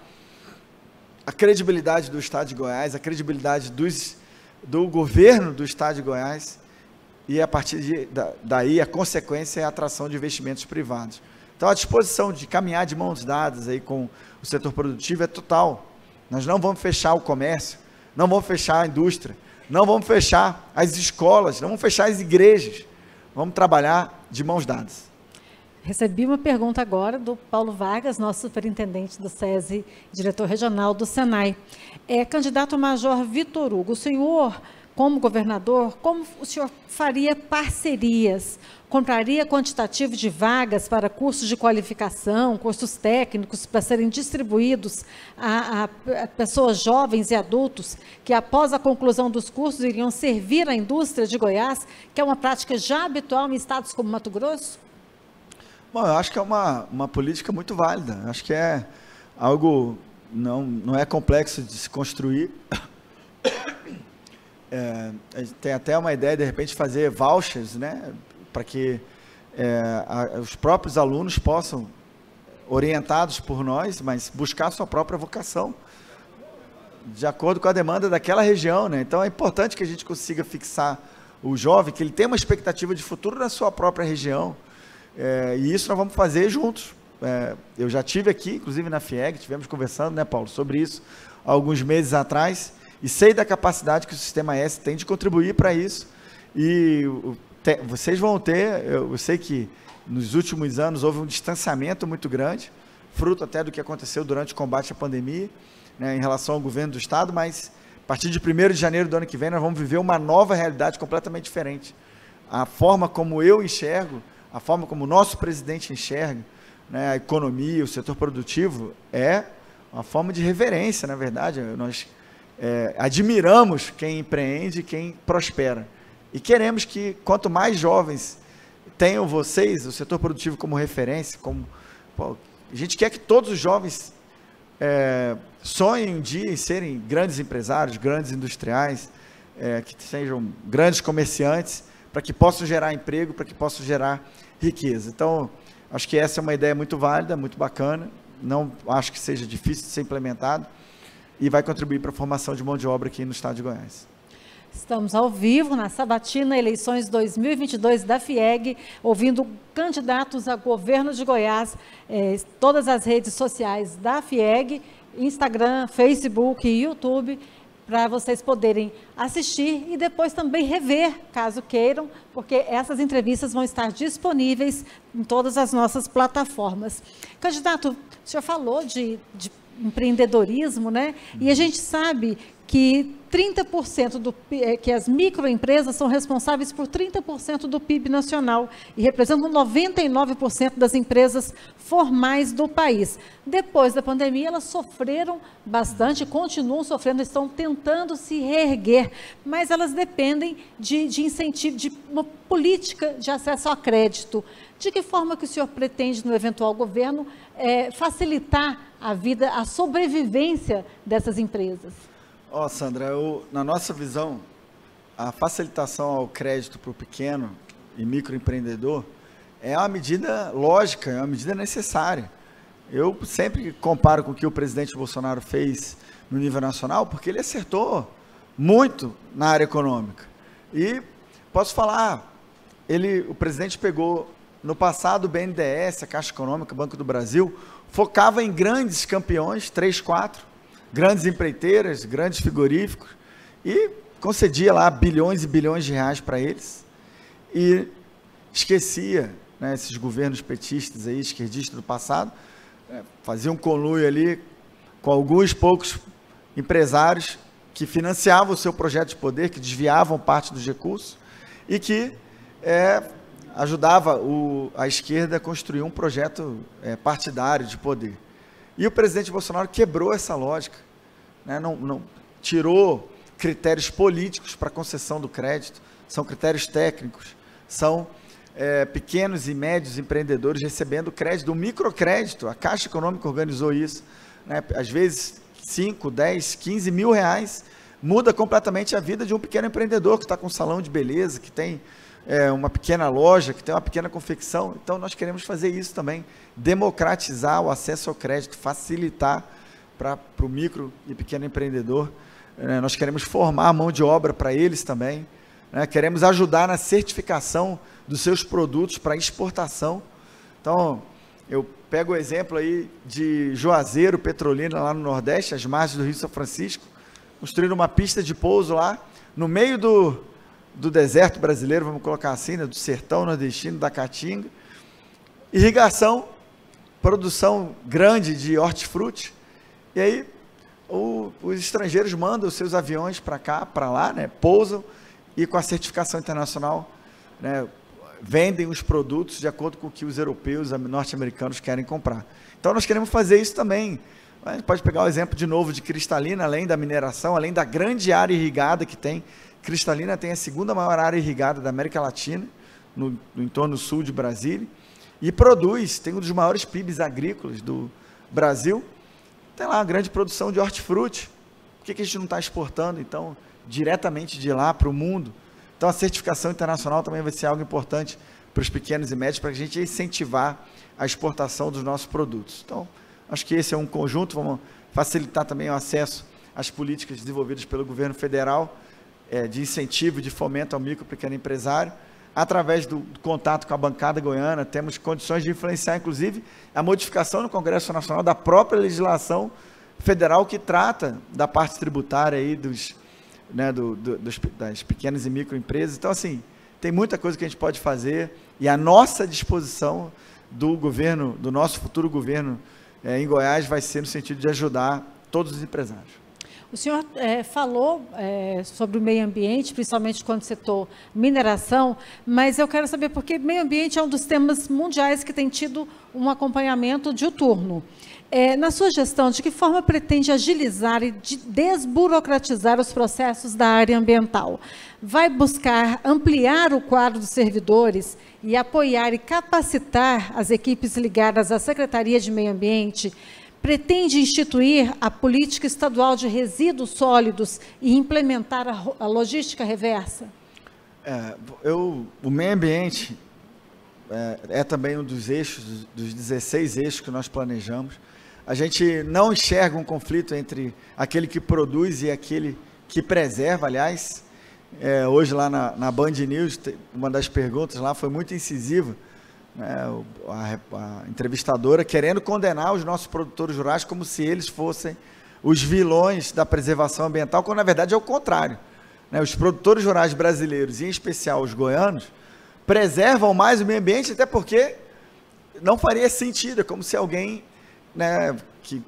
a credibilidade do Estado de Goiás, a credibilidade dos, do governo do Estado de Goiás, e a partir de, da, daí a consequência é a atração de investimentos privados. Então a disposição de caminhar de mãos dadas aí com o setor produtivo é total. Nós não vamos fechar o comércio, não vamos fechar a indústria, não vamos fechar as escolas, não vamos fechar as igrejas. Vamos trabalhar de mãos dadas. Recebi uma pergunta agora do Paulo Vargas, nosso superintendente do SESI, diretor regional do SENAI. É, candidato Major Vitor Hugo, o senhor como governador, como o senhor faria parcerias? Compraria quantitativo de vagas para cursos de qualificação, cursos técnicos para serem distribuídos a, a, a pessoas jovens e adultos que, após a conclusão dos cursos, iriam servir à indústria de Goiás, que é uma prática já habitual em estados como Mato Grosso? Bom, eu acho que é uma, uma política muito válida. Acho que é algo não, não é complexo de se construir. [COUGHS] É, tem até uma ideia, de repente, fazer vouchers, né, para que é, a, os próprios alunos possam, orientados por nós, mas buscar sua própria vocação, de acordo com a demanda daquela região. Né? Então, é importante que a gente consiga fixar o jovem, que ele tenha uma expectativa de futuro na sua própria região. É, e isso nós vamos fazer juntos. É, eu já tive aqui, inclusive na FIEG, tivemos conversando, né, Paulo, sobre isso alguns meses atrás e sei da capacidade que o Sistema S tem de contribuir para isso. E vocês vão ter, eu, eu sei que nos últimos anos houve um distanciamento muito grande, fruto até do que aconteceu durante o combate à pandemia, né, em relação ao governo do Estado, mas a partir de 1 de janeiro do ano que vem nós vamos viver uma nova realidade completamente diferente. A forma como eu enxergo, a forma como o nosso presidente enxerga né, a economia, o setor produtivo, é uma forma de reverência, na verdade. Nós é, admiramos quem empreende, quem prospera. E queremos que quanto mais jovens tenham vocês, o setor produtivo como referência, como pô, a gente quer que todos os jovens é, sonhem um dia em serem grandes empresários, grandes industriais, é, que sejam grandes comerciantes, para que possam gerar emprego, para que possam gerar riqueza. Então, acho que essa é uma ideia muito válida, muito bacana. Não acho que seja difícil de ser implementado e vai contribuir para a formação de mão de obra aqui no estado de Goiás. Estamos ao vivo na Sabatina Eleições 2022 da FIEG, ouvindo candidatos a governo de Goiás, eh, todas as redes sociais da FIEG, Instagram, Facebook e YouTube, para vocês poderem assistir e depois também rever, caso queiram, porque essas entrevistas vão estar disponíveis em todas as nossas plataformas. Candidato, o senhor falou de, de empreendedorismo, né? E a gente sabe que 30% do eh, que as microempresas são responsáveis por 30% do PIB nacional e representam 99% das empresas formais do país. Depois da pandemia, elas sofreram bastante, continuam sofrendo, estão tentando se reerguer, mas elas dependem de, de incentivo, de uma política de acesso a crédito. De que forma que o senhor pretende, no eventual governo, é, facilitar a vida, a sobrevivência dessas empresas? Ó, oh, Sandra, eu, na nossa visão, a facilitação ao crédito para o pequeno e microempreendedor é uma medida lógica, é uma medida necessária. Eu sempre comparo com o que o presidente Bolsonaro fez no nível nacional, porque ele acertou muito na área econômica. E posso falar, ele, o presidente pegou no passado o BNDES, a Caixa Econômica, Banco do Brasil, focava em grandes campeões, três, quatro, grandes empreiteiras, grandes frigoríficos, e concedia lá bilhões e bilhões de reais para eles, e esquecia né, esses governos petistas aí, esquerdistas do passado, é, fazia um conluio ali com alguns poucos empresários que financiavam o seu projeto de poder, que desviavam parte dos recursos e que é, ajudava o, a esquerda a construir um projeto é, partidário de poder. E o presidente Bolsonaro quebrou essa lógica, né? não, não tirou critérios políticos para concessão do crédito, são critérios técnicos, são é, pequenos e médios empreendedores recebendo crédito, o microcrédito, a Caixa Econômica organizou isso, né? às vezes 5, 10, 15 mil reais, muda completamente a vida de um pequeno empreendedor que está com um salão de beleza, que tem é, uma pequena loja, que tem uma pequena confecção. Então, nós queremos fazer isso também, democratizar o acesso ao crédito, facilitar para o micro e pequeno empreendedor. É, nós queremos formar a mão de obra para eles também. Né? Queremos ajudar na certificação dos seus produtos para exportação. Então, eu pego o exemplo aí de Juazeiro, Petrolina, lá no Nordeste, as margens do Rio São Francisco, construindo uma pista de pouso lá, no meio do, do deserto brasileiro, vamos colocar assim, né, do sertão nordestino, da Caatinga. Irrigação, produção grande de hortifruti. E aí, o, os estrangeiros mandam os seus aviões para cá, para lá, né, pousam e com a certificação internacional né, vendem os produtos de acordo com o que os europeus, norte-americanos querem comprar. Então nós queremos fazer isso também. A gente pode pegar o exemplo de novo de Cristalina, além da mineração, além da grande área irrigada que tem. Cristalina tem a segunda maior área irrigada da América Latina, no, no entorno sul de Brasília, e produz, tem um dos maiores PIBs agrícolas do Brasil. Tem lá uma grande produção de hortifruti. Por que, que a gente não está exportando, então, diretamente de lá para o mundo? Então, a certificação internacional também vai ser algo importante para os pequenos e médios, para a gente incentivar a exportação dos nossos produtos. Então, acho que esse é um conjunto, vamos facilitar também o acesso às políticas desenvolvidas pelo governo federal é, de incentivo, de fomento ao micro e pequeno empresário. Através do, contato com a bancada goiana, temos condições de influenciar, inclusive, a modificação no Congresso Nacional da própria legislação federal que trata da parte tributária aí dos, né, do, do, dos, das pequenas e microempresas. Então, assim, tem muita coisa que a gente pode fazer e a nossa disposição do governo, do nosso futuro governo é, em Goiás, vai ser no sentido de ajudar todos os empresários. O senhor é, falou é, sobre o meio ambiente, principalmente quando citou mineração, mas eu quero saber porque meio ambiente é um dos temas mundiais que tem tido um acompanhamento diuturno. É, na sua gestão, de que forma pretende agilizar e de desburocratizar os processos da área ambiental? Vai buscar ampliar o quadro dos servidores e apoiar e capacitar as equipes ligadas à Secretaria de Meio Ambiente? Pretende instituir a política estadual de resíduos sólidos e implementar a, a logística reversa? É, eu, o meio ambiente é, é, também um dos eixos, dos 16 eixos que nós planejamos a gente não enxerga um conflito entre aquele que produz e aquele que preserva. Aliás, é, hoje lá na, na, Band News, uma das perguntas lá foi muito incisiva, né, a, a, entrevistadora querendo condenar os nossos produtores rurais como se eles fossem os vilões da preservação ambiental, quando na verdade é o contrário. Né, os produtores rurais brasileiros, e em especial os goianos, preservam mais o meio ambiente, até porque não faria sentido, é como se alguém né, que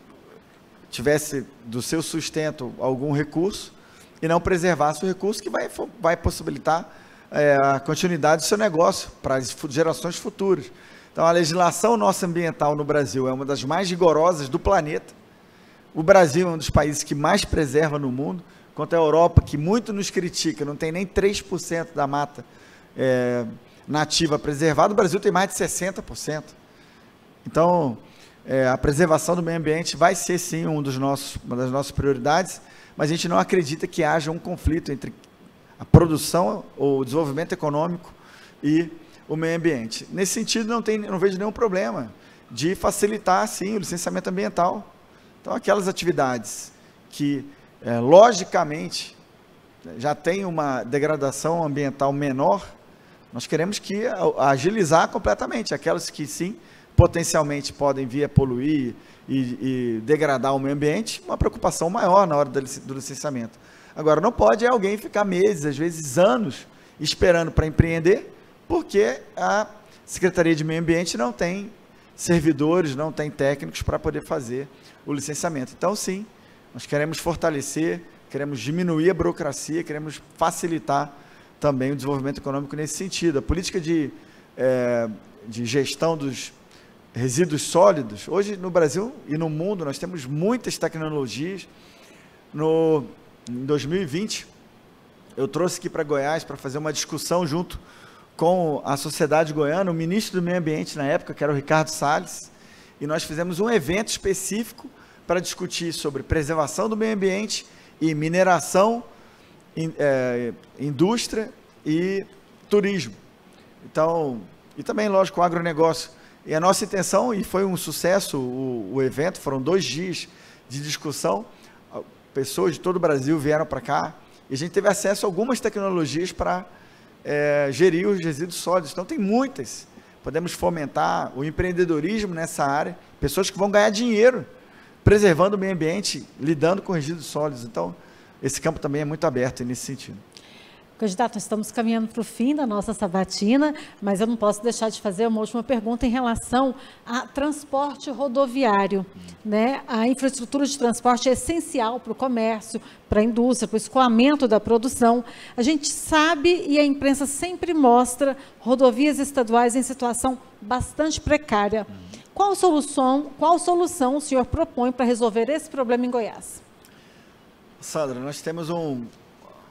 tivesse do seu sustento algum recurso e não preservasse o recurso que vai, vai possibilitar é, a continuidade do seu negócio para as gerações futuras. Então, a legislação nossa ambiental no Brasil é uma das mais rigorosas do planeta. O Brasil é um dos países que mais preserva no mundo, enquanto a Europa, que muito nos critica, não tem nem 3% da mata é, nativa preservada, o Brasil tem mais de 60%. Então, é, a preservação do meio ambiente vai ser sim um dos nossos, uma das nossas prioridades, mas a gente não acredita que haja um conflito entre a produção o desenvolvimento econômico e o meio ambiente. Nesse sentido, não, tem, não vejo nenhum problema de facilitar, sim, o licenciamento ambiental. Então, aquelas atividades que, é, logicamente, já tem uma degradação ambiental menor, nós queremos que agilizar completamente. Aquelas que, sim, potencialmente podem vir a poluir e, e degradar o meio ambiente, uma preocupação maior na hora do licenciamento. Agora, não pode alguém ficar meses, às vezes anos, esperando para empreender, porque a Secretaria de Meio Ambiente não tem servidores, não tem técnicos para poder fazer o licenciamento. Então, sim, nós queremos fortalecer, queremos diminuir a burocracia, queremos facilitar também o desenvolvimento econômico nesse sentido. A política de, é, de gestão dos resíduos sólidos. Hoje no Brasil e no mundo nós temos muitas tecnologias. No, em 2020, eu trouxe aqui para Goiás para fazer uma discussão junto com a sociedade goiana, o ministro do Meio Ambiente na época, que era o Ricardo Salles, e nós fizemos um evento específico para discutir sobre preservação do meio ambiente e mineração, in, é, indústria e turismo. Então, e também, lógico, o agronegócio. E a nossa intenção, e foi um sucesso o, o evento, foram dois dias de discussão, pessoas de todo o Brasil vieram para cá, e a gente teve acesso a algumas tecnologias para é, gerir os resíduos sólidos. Então, tem muitas. Podemos fomentar o empreendedorismo nessa área, pessoas que vão ganhar dinheiro preservando o meio ambiente, lidando com resíduos sólidos. Então, esse campo também é muito aberto nesse sentido. Candidato, estamos caminhando para o fim da nossa sabatina, mas eu não posso deixar de fazer uma última pergunta em relação a transporte rodoviário. Né? A infraestrutura de transporte é essencial para o comércio, para a indústria, para o escoamento da produção. A gente sabe e a imprensa sempre mostra rodovias estaduais em situação bastante precária. Qual solução, qual solução o senhor propõe para resolver esse problema em Goiás? Sandra, nós temos um,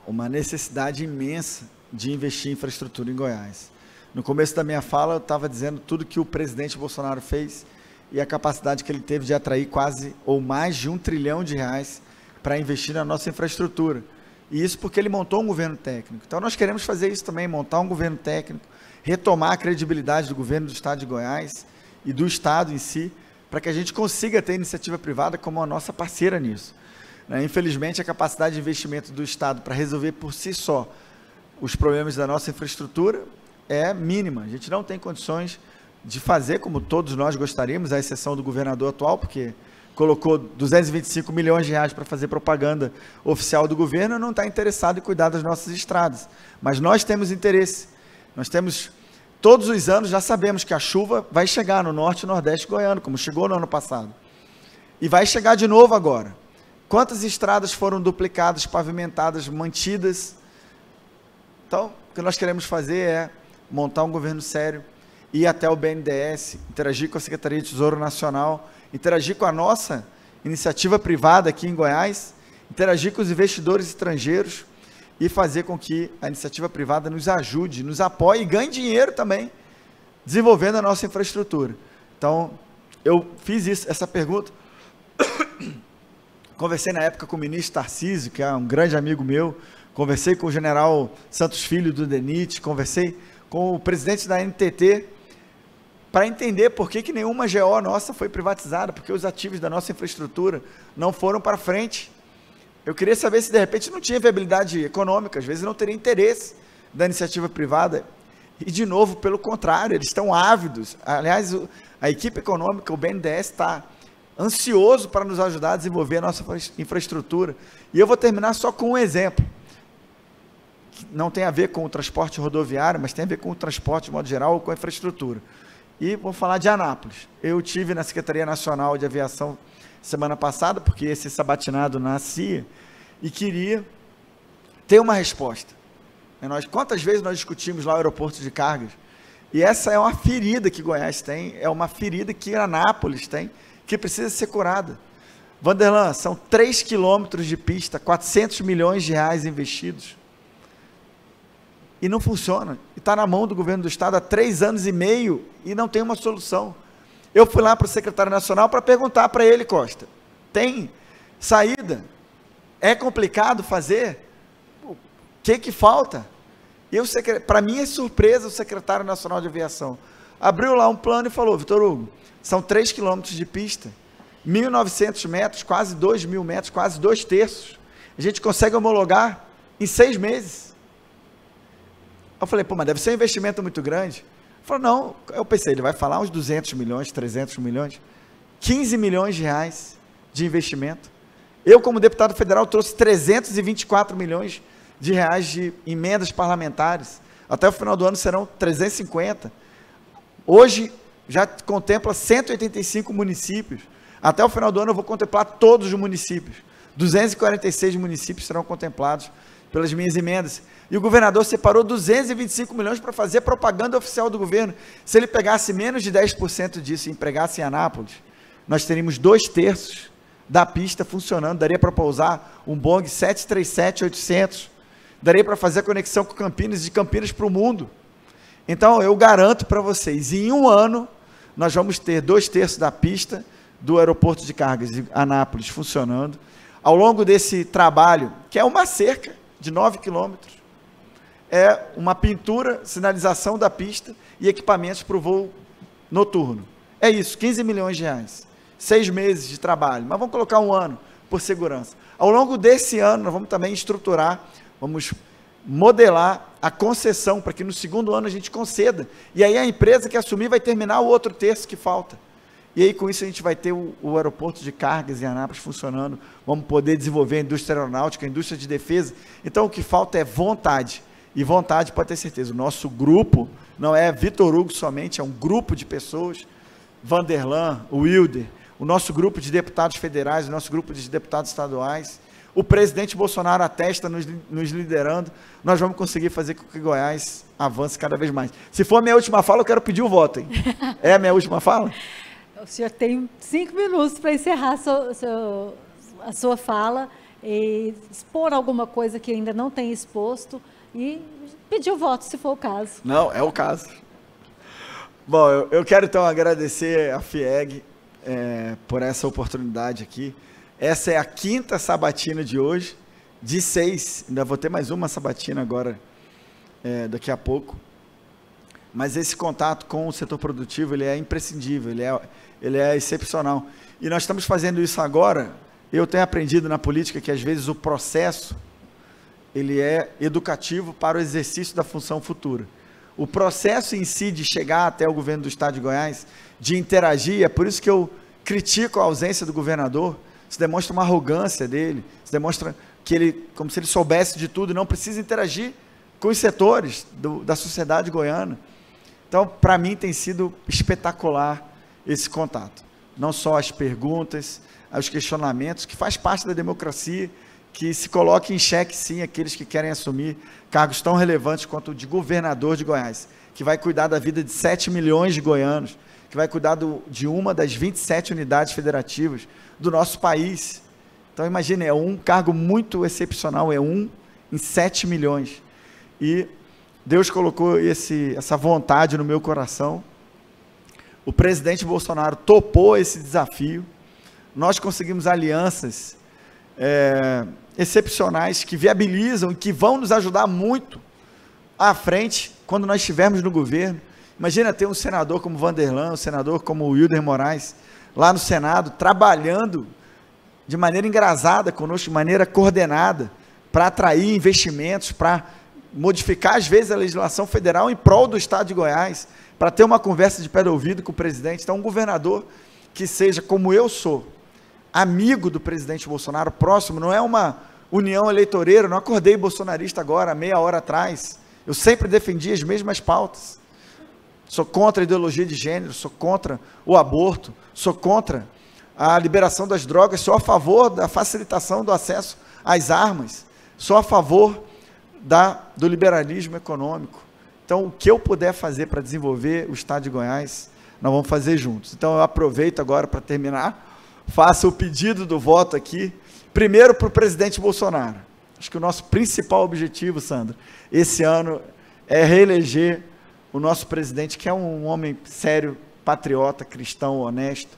uma necessidade imensa de investir em infraestrutura em Goiás. No começo da minha fala, eu estava dizendo tudo que o presidente Bolsonaro fez e a capacidade que ele teve de atrair quase ou mais de um trilhão de reais para investir na nossa infraestrutura. E isso porque ele montou um governo técnico. Então nós queremos fazer isso também, montar um governo técnico, retomar a credibilidade do governo do estado de Goiás e do estado em si, para que a gente consiga ter iniciativa privada como a nossa parceira nisso. Né? Infelizmente, a capacidade de investimento do Estado para resolver por si só os problemas da nossa infraestrutura é mínima. A gente não tem condições de fazer como todos nós gostaríamos, à exceção do governador atual, porque colocou 225 milhões de reais para fazer propaganda oficial do governo e não está interessado em cuidar das nossas estradas. Mas nós temos interesse. Nós temos, todos os anos, já sabemos que a chuva vai chegar no norte e nordeste goiano, como chegou no ano passado. E vai chegar de novo agora. Quantas estradas foram duplicadas, pavimentadas, mantidas? Então, o que nós queremos fazer é montar um governo sério, ir até o BNDES, interagir com a Secretaria de Tesouro Nacional, interagir com a nossa iniciativa privada aqui em Goiás, interagir com os investidores estrangeiros e fazer com que a iniciativa privada nos ajude, nos apoie e ganhe dinheiro também, desenvolvendo a nossa infraestrutura. Então, eu fiz isso, essa pergunta Conversei na época com o ministro Tarcísio, que é um grande amigo meu. Conversei com o general Santos Filho do DENIT. Conversei com o presidente da NTT para entender por que, que nenhuma GO nossa foi privatizada, porque os ativos da nossa infraestrutura não foram para frente. Eu queria saber se de repente não tinha viabilidade econômica, às vezes não teria interesse da iniciativa privada. E, de novo, pelo contrário, eles estão ávidos. Aliás, a equipe econômica, o BNDES, está ansioso para nos ajudar a desenvolver a nossa infraestrutura. E eu vou terminar só com um exemplo. Que não tem a ver com o transporte rodoviário, mas tem a ver com o transporte de modo geral ou com a infraestrutura. E vou falar de Anápolis. Eu tive na Secretaria Nacional de Aviação semana passada, porque esse sabatinado nascia, e queria ter uma resposta. E nós, quantas vezes nós discutimos lá o aeroporto de cargas? E essa é uma ferida que Goiás tem, é uma ferida que Anápolis tem, que precisa ser curada. Vanderlan, são 3 quilômetros de pista, 400 milhões de reais investidos. E não funciona. E está na mão do governo do Estado há três anos e meio e não tem uma solução. Eu fui lá para o secretário nacional para perguntar para ele, Costa, tem saída? É complicado fazer? O que que falta? Para é surpresa o secretário nacional de aviação. Abriu lá um plano e falou, Vitor Hugo, são 3 quilômetros de pista, 1.900 metros, quase 2 mil metros, quase dois terços. A gente consegue homologar em seis meses. Eu falei, pô, mas deve ser um investimento muito grande. Ele falou, não, eu pensei, ele vai falar uns 200 milhões, 300 milhões, 15 milhões de reais de investimento. Eu, como deputado federal, trouxe 324 milhões de reais de emendas parlamentares. Até o final do ano serão 350. Hoje, já contempla 185 municípios. Até o final do ano eu vou contemplar todos os municípios. 246 municípios serão contemplados pelas minhas emendas. E o governador separou 225 milhões para fazer propaganda oficial do governo. Se ele pegasse menos de 10% disso e empregasse em Anápolis, nós teríamos dois terços da pista funcionando. Daria para pousar um Boeing 737-800. Daria para fazer a conexão com Campinas, de Campinas para o mundo. Então, eu garanto para vocês, em um ano, nós vamos ter dois terços da pista do aeroporto de cargas de Anápolis funcionando. Ao longo desse trabalho, que é uma cerca de 9 quilômetros, é uma pintura, sinalização da pista e equipamentos para o voo noturno. É isso, 15 milhões de reais. Seis meses de trabalho, mas vamos colocar um ano por segurança. Ao longo desse ano, nós vamos também estruturar, vamos modelar a concessão para que no segundo ano a gente conceda. E aí a empresa que assumir vai terminar o outro terço que falta. E aí com isso a gente vai ter o, o aeroporto de cargas em Anápolis funcionando, vamos poder desenvolver a indústria aeronáutica, a indústria de defesa. Então o que falta é vontade. E vontade, pode ter certeza. O nosso grupo não é Vitor Hugo somente, é um grupo de pessoas. Vanderlan, Wilder, o nosso grupo de deputados federais, o nosso grupo de deputados estaduais. O presidente Bolsonaro atesta nos, nos liderando. Nós vamos conseguir fazer com que Goiás avance cada vez mais. Se for a minha última fala, eu quero pedir o voto, hein? É a minha última fala? [LAUGHS] O senhor tem cinco minutos para encerrar a sua, a sua fala e expor alguma coisa que ainda não tem exposto e pedir o voto, se for o caso. Não, é o caso. Bom, eu, eu quero então agradecer a FIEG é, por essa oportunidade aqui. Essa é a quinta sabatina de hoje, de seis. Ainda vou ter mais uma sabatina agora, é, daqui a pouco. Mas esse contato com o setor produtivo ele é imprescindível, ele é, ele é excepcional. E nós estamos fazendo isso agora. Eu tenho aprendido na política que às vezes o processo ele é educativo para o exercício da função futura. O processo em si de chegar até o governo do estado de Goiás, de interagir, é por isso que eu critico a ausência do governador, isso demonstra uma arrogância dele, isso demonstra que ele, como se ele soubesse de tudo, não precisa interagir com os setores do, da sociedade goiana. Então, para mim, tem sido espetacular esse contato. Não só as perguntas, os questionamentos, que faz parte da democracia, que se coloque em xeque, sim, aqueles que querem assumir cargos tão relevantes quanto o de governador de Goiás, que vai cuidar da vida de 7 milhões de goianos, que vai cuidar do, de uma das 27 unidades federativas do nosso país. Então, imagine, é um cargo muito excepcional, é um em 7 milhões. E Deus colocou esse, essa vontade no meu coração. O presidente Bolsonaro topou esse desafio. Nós conseguimos alianças é, excepcionais que viabilizam e que vão nos ajudar muito à frente quando nós estivermos no governo. Imagina ter um senador como Vanderlan, um senador como Wilder Moraes, lá no Senado, trabalhando de maneira engrasada conosco, de maneira coordenada, para atrair investimentos, para modificar, às vezes, a legislação federal em prol do Estado de Goiás, para ter uma conversa de pé de ouvido com o presidente. Então, um governador que seja como eu sou, amigo do presidente Bolsonaro, próximo, não é uma união eleitoreira, não acordei bolsonarista agora, meia hora atrás. Eu sempre defendi as mesmas pautas. Sou contra a ideologia de gênero, sou contra o aborto, sou contra a liberação das drogas, sou a favor da facilitação do acesso às armas, sou a favor da, do liberalismo econômico. Então, o que eu puder fazer para desenvolver o Estado de Goiás, nós vamos fazer juntos. Então, eu aproveito agora para terminar faça o pedido do voto aqui, primeiro para o presidente Bolsonaro. Acho que o nosso principal objetivo, Sandra, esse ano é reeleger o nosso presidente, que é um homem sério, patriota, cristão, honesto,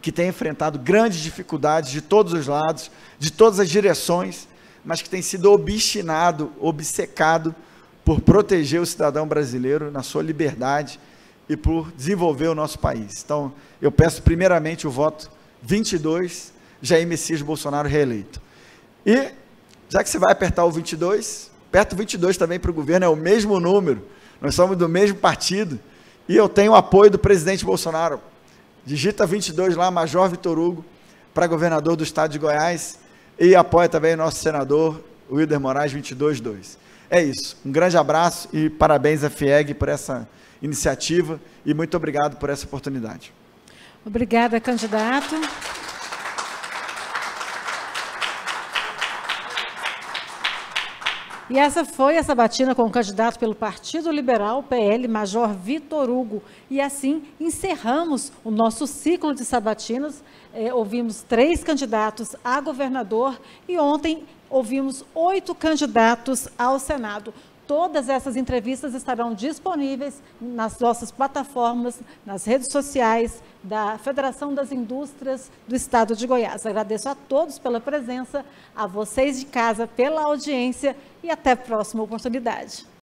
que tem enfrentado grandes dificuldades de todos os lados, de todas as direções, mas que tem sido obstinado, obcecado por proteger o cidadão brasileiro na sua liberdade e por desenvolver o nosso país. Então, eu peço primeiramente o voto 22, Jair Messias Bolsonaro reeleito. E, já que você vai apertar o 22, aperta o 22 também para o governo, é o mesmo número, nós somos do mesmo partido, e eu tenho apoio do presidente Bolsonaro. Digita 22 lá, Major Vitor Hugo, para governador do estado de Goiás, e apoia também o nosso senador, Wilder Moraes, 222. É isso. Um grande abraço e parabéns à FIEG por essa iniciativa e muito obrigado por essa oportunidade. Obrigada, candidato. E essa foi a sabatina com o candidato pelo Partido Liberal, PL, Major Vitor Hugo. E assim encerramos o nosso ciclo de sabatinas. É, ouvimos três candidatos a governador e ontem ouvimos oito candidatos ao Senado. Todas essas entrevistas estarão disponíveis nas nossas plataformas, nas redes sociais da Federação das Indústrias do Estado de Goiás. Agradeço a todos pela presença, a vocês de casa pela audiência e até a próxima oportunidade.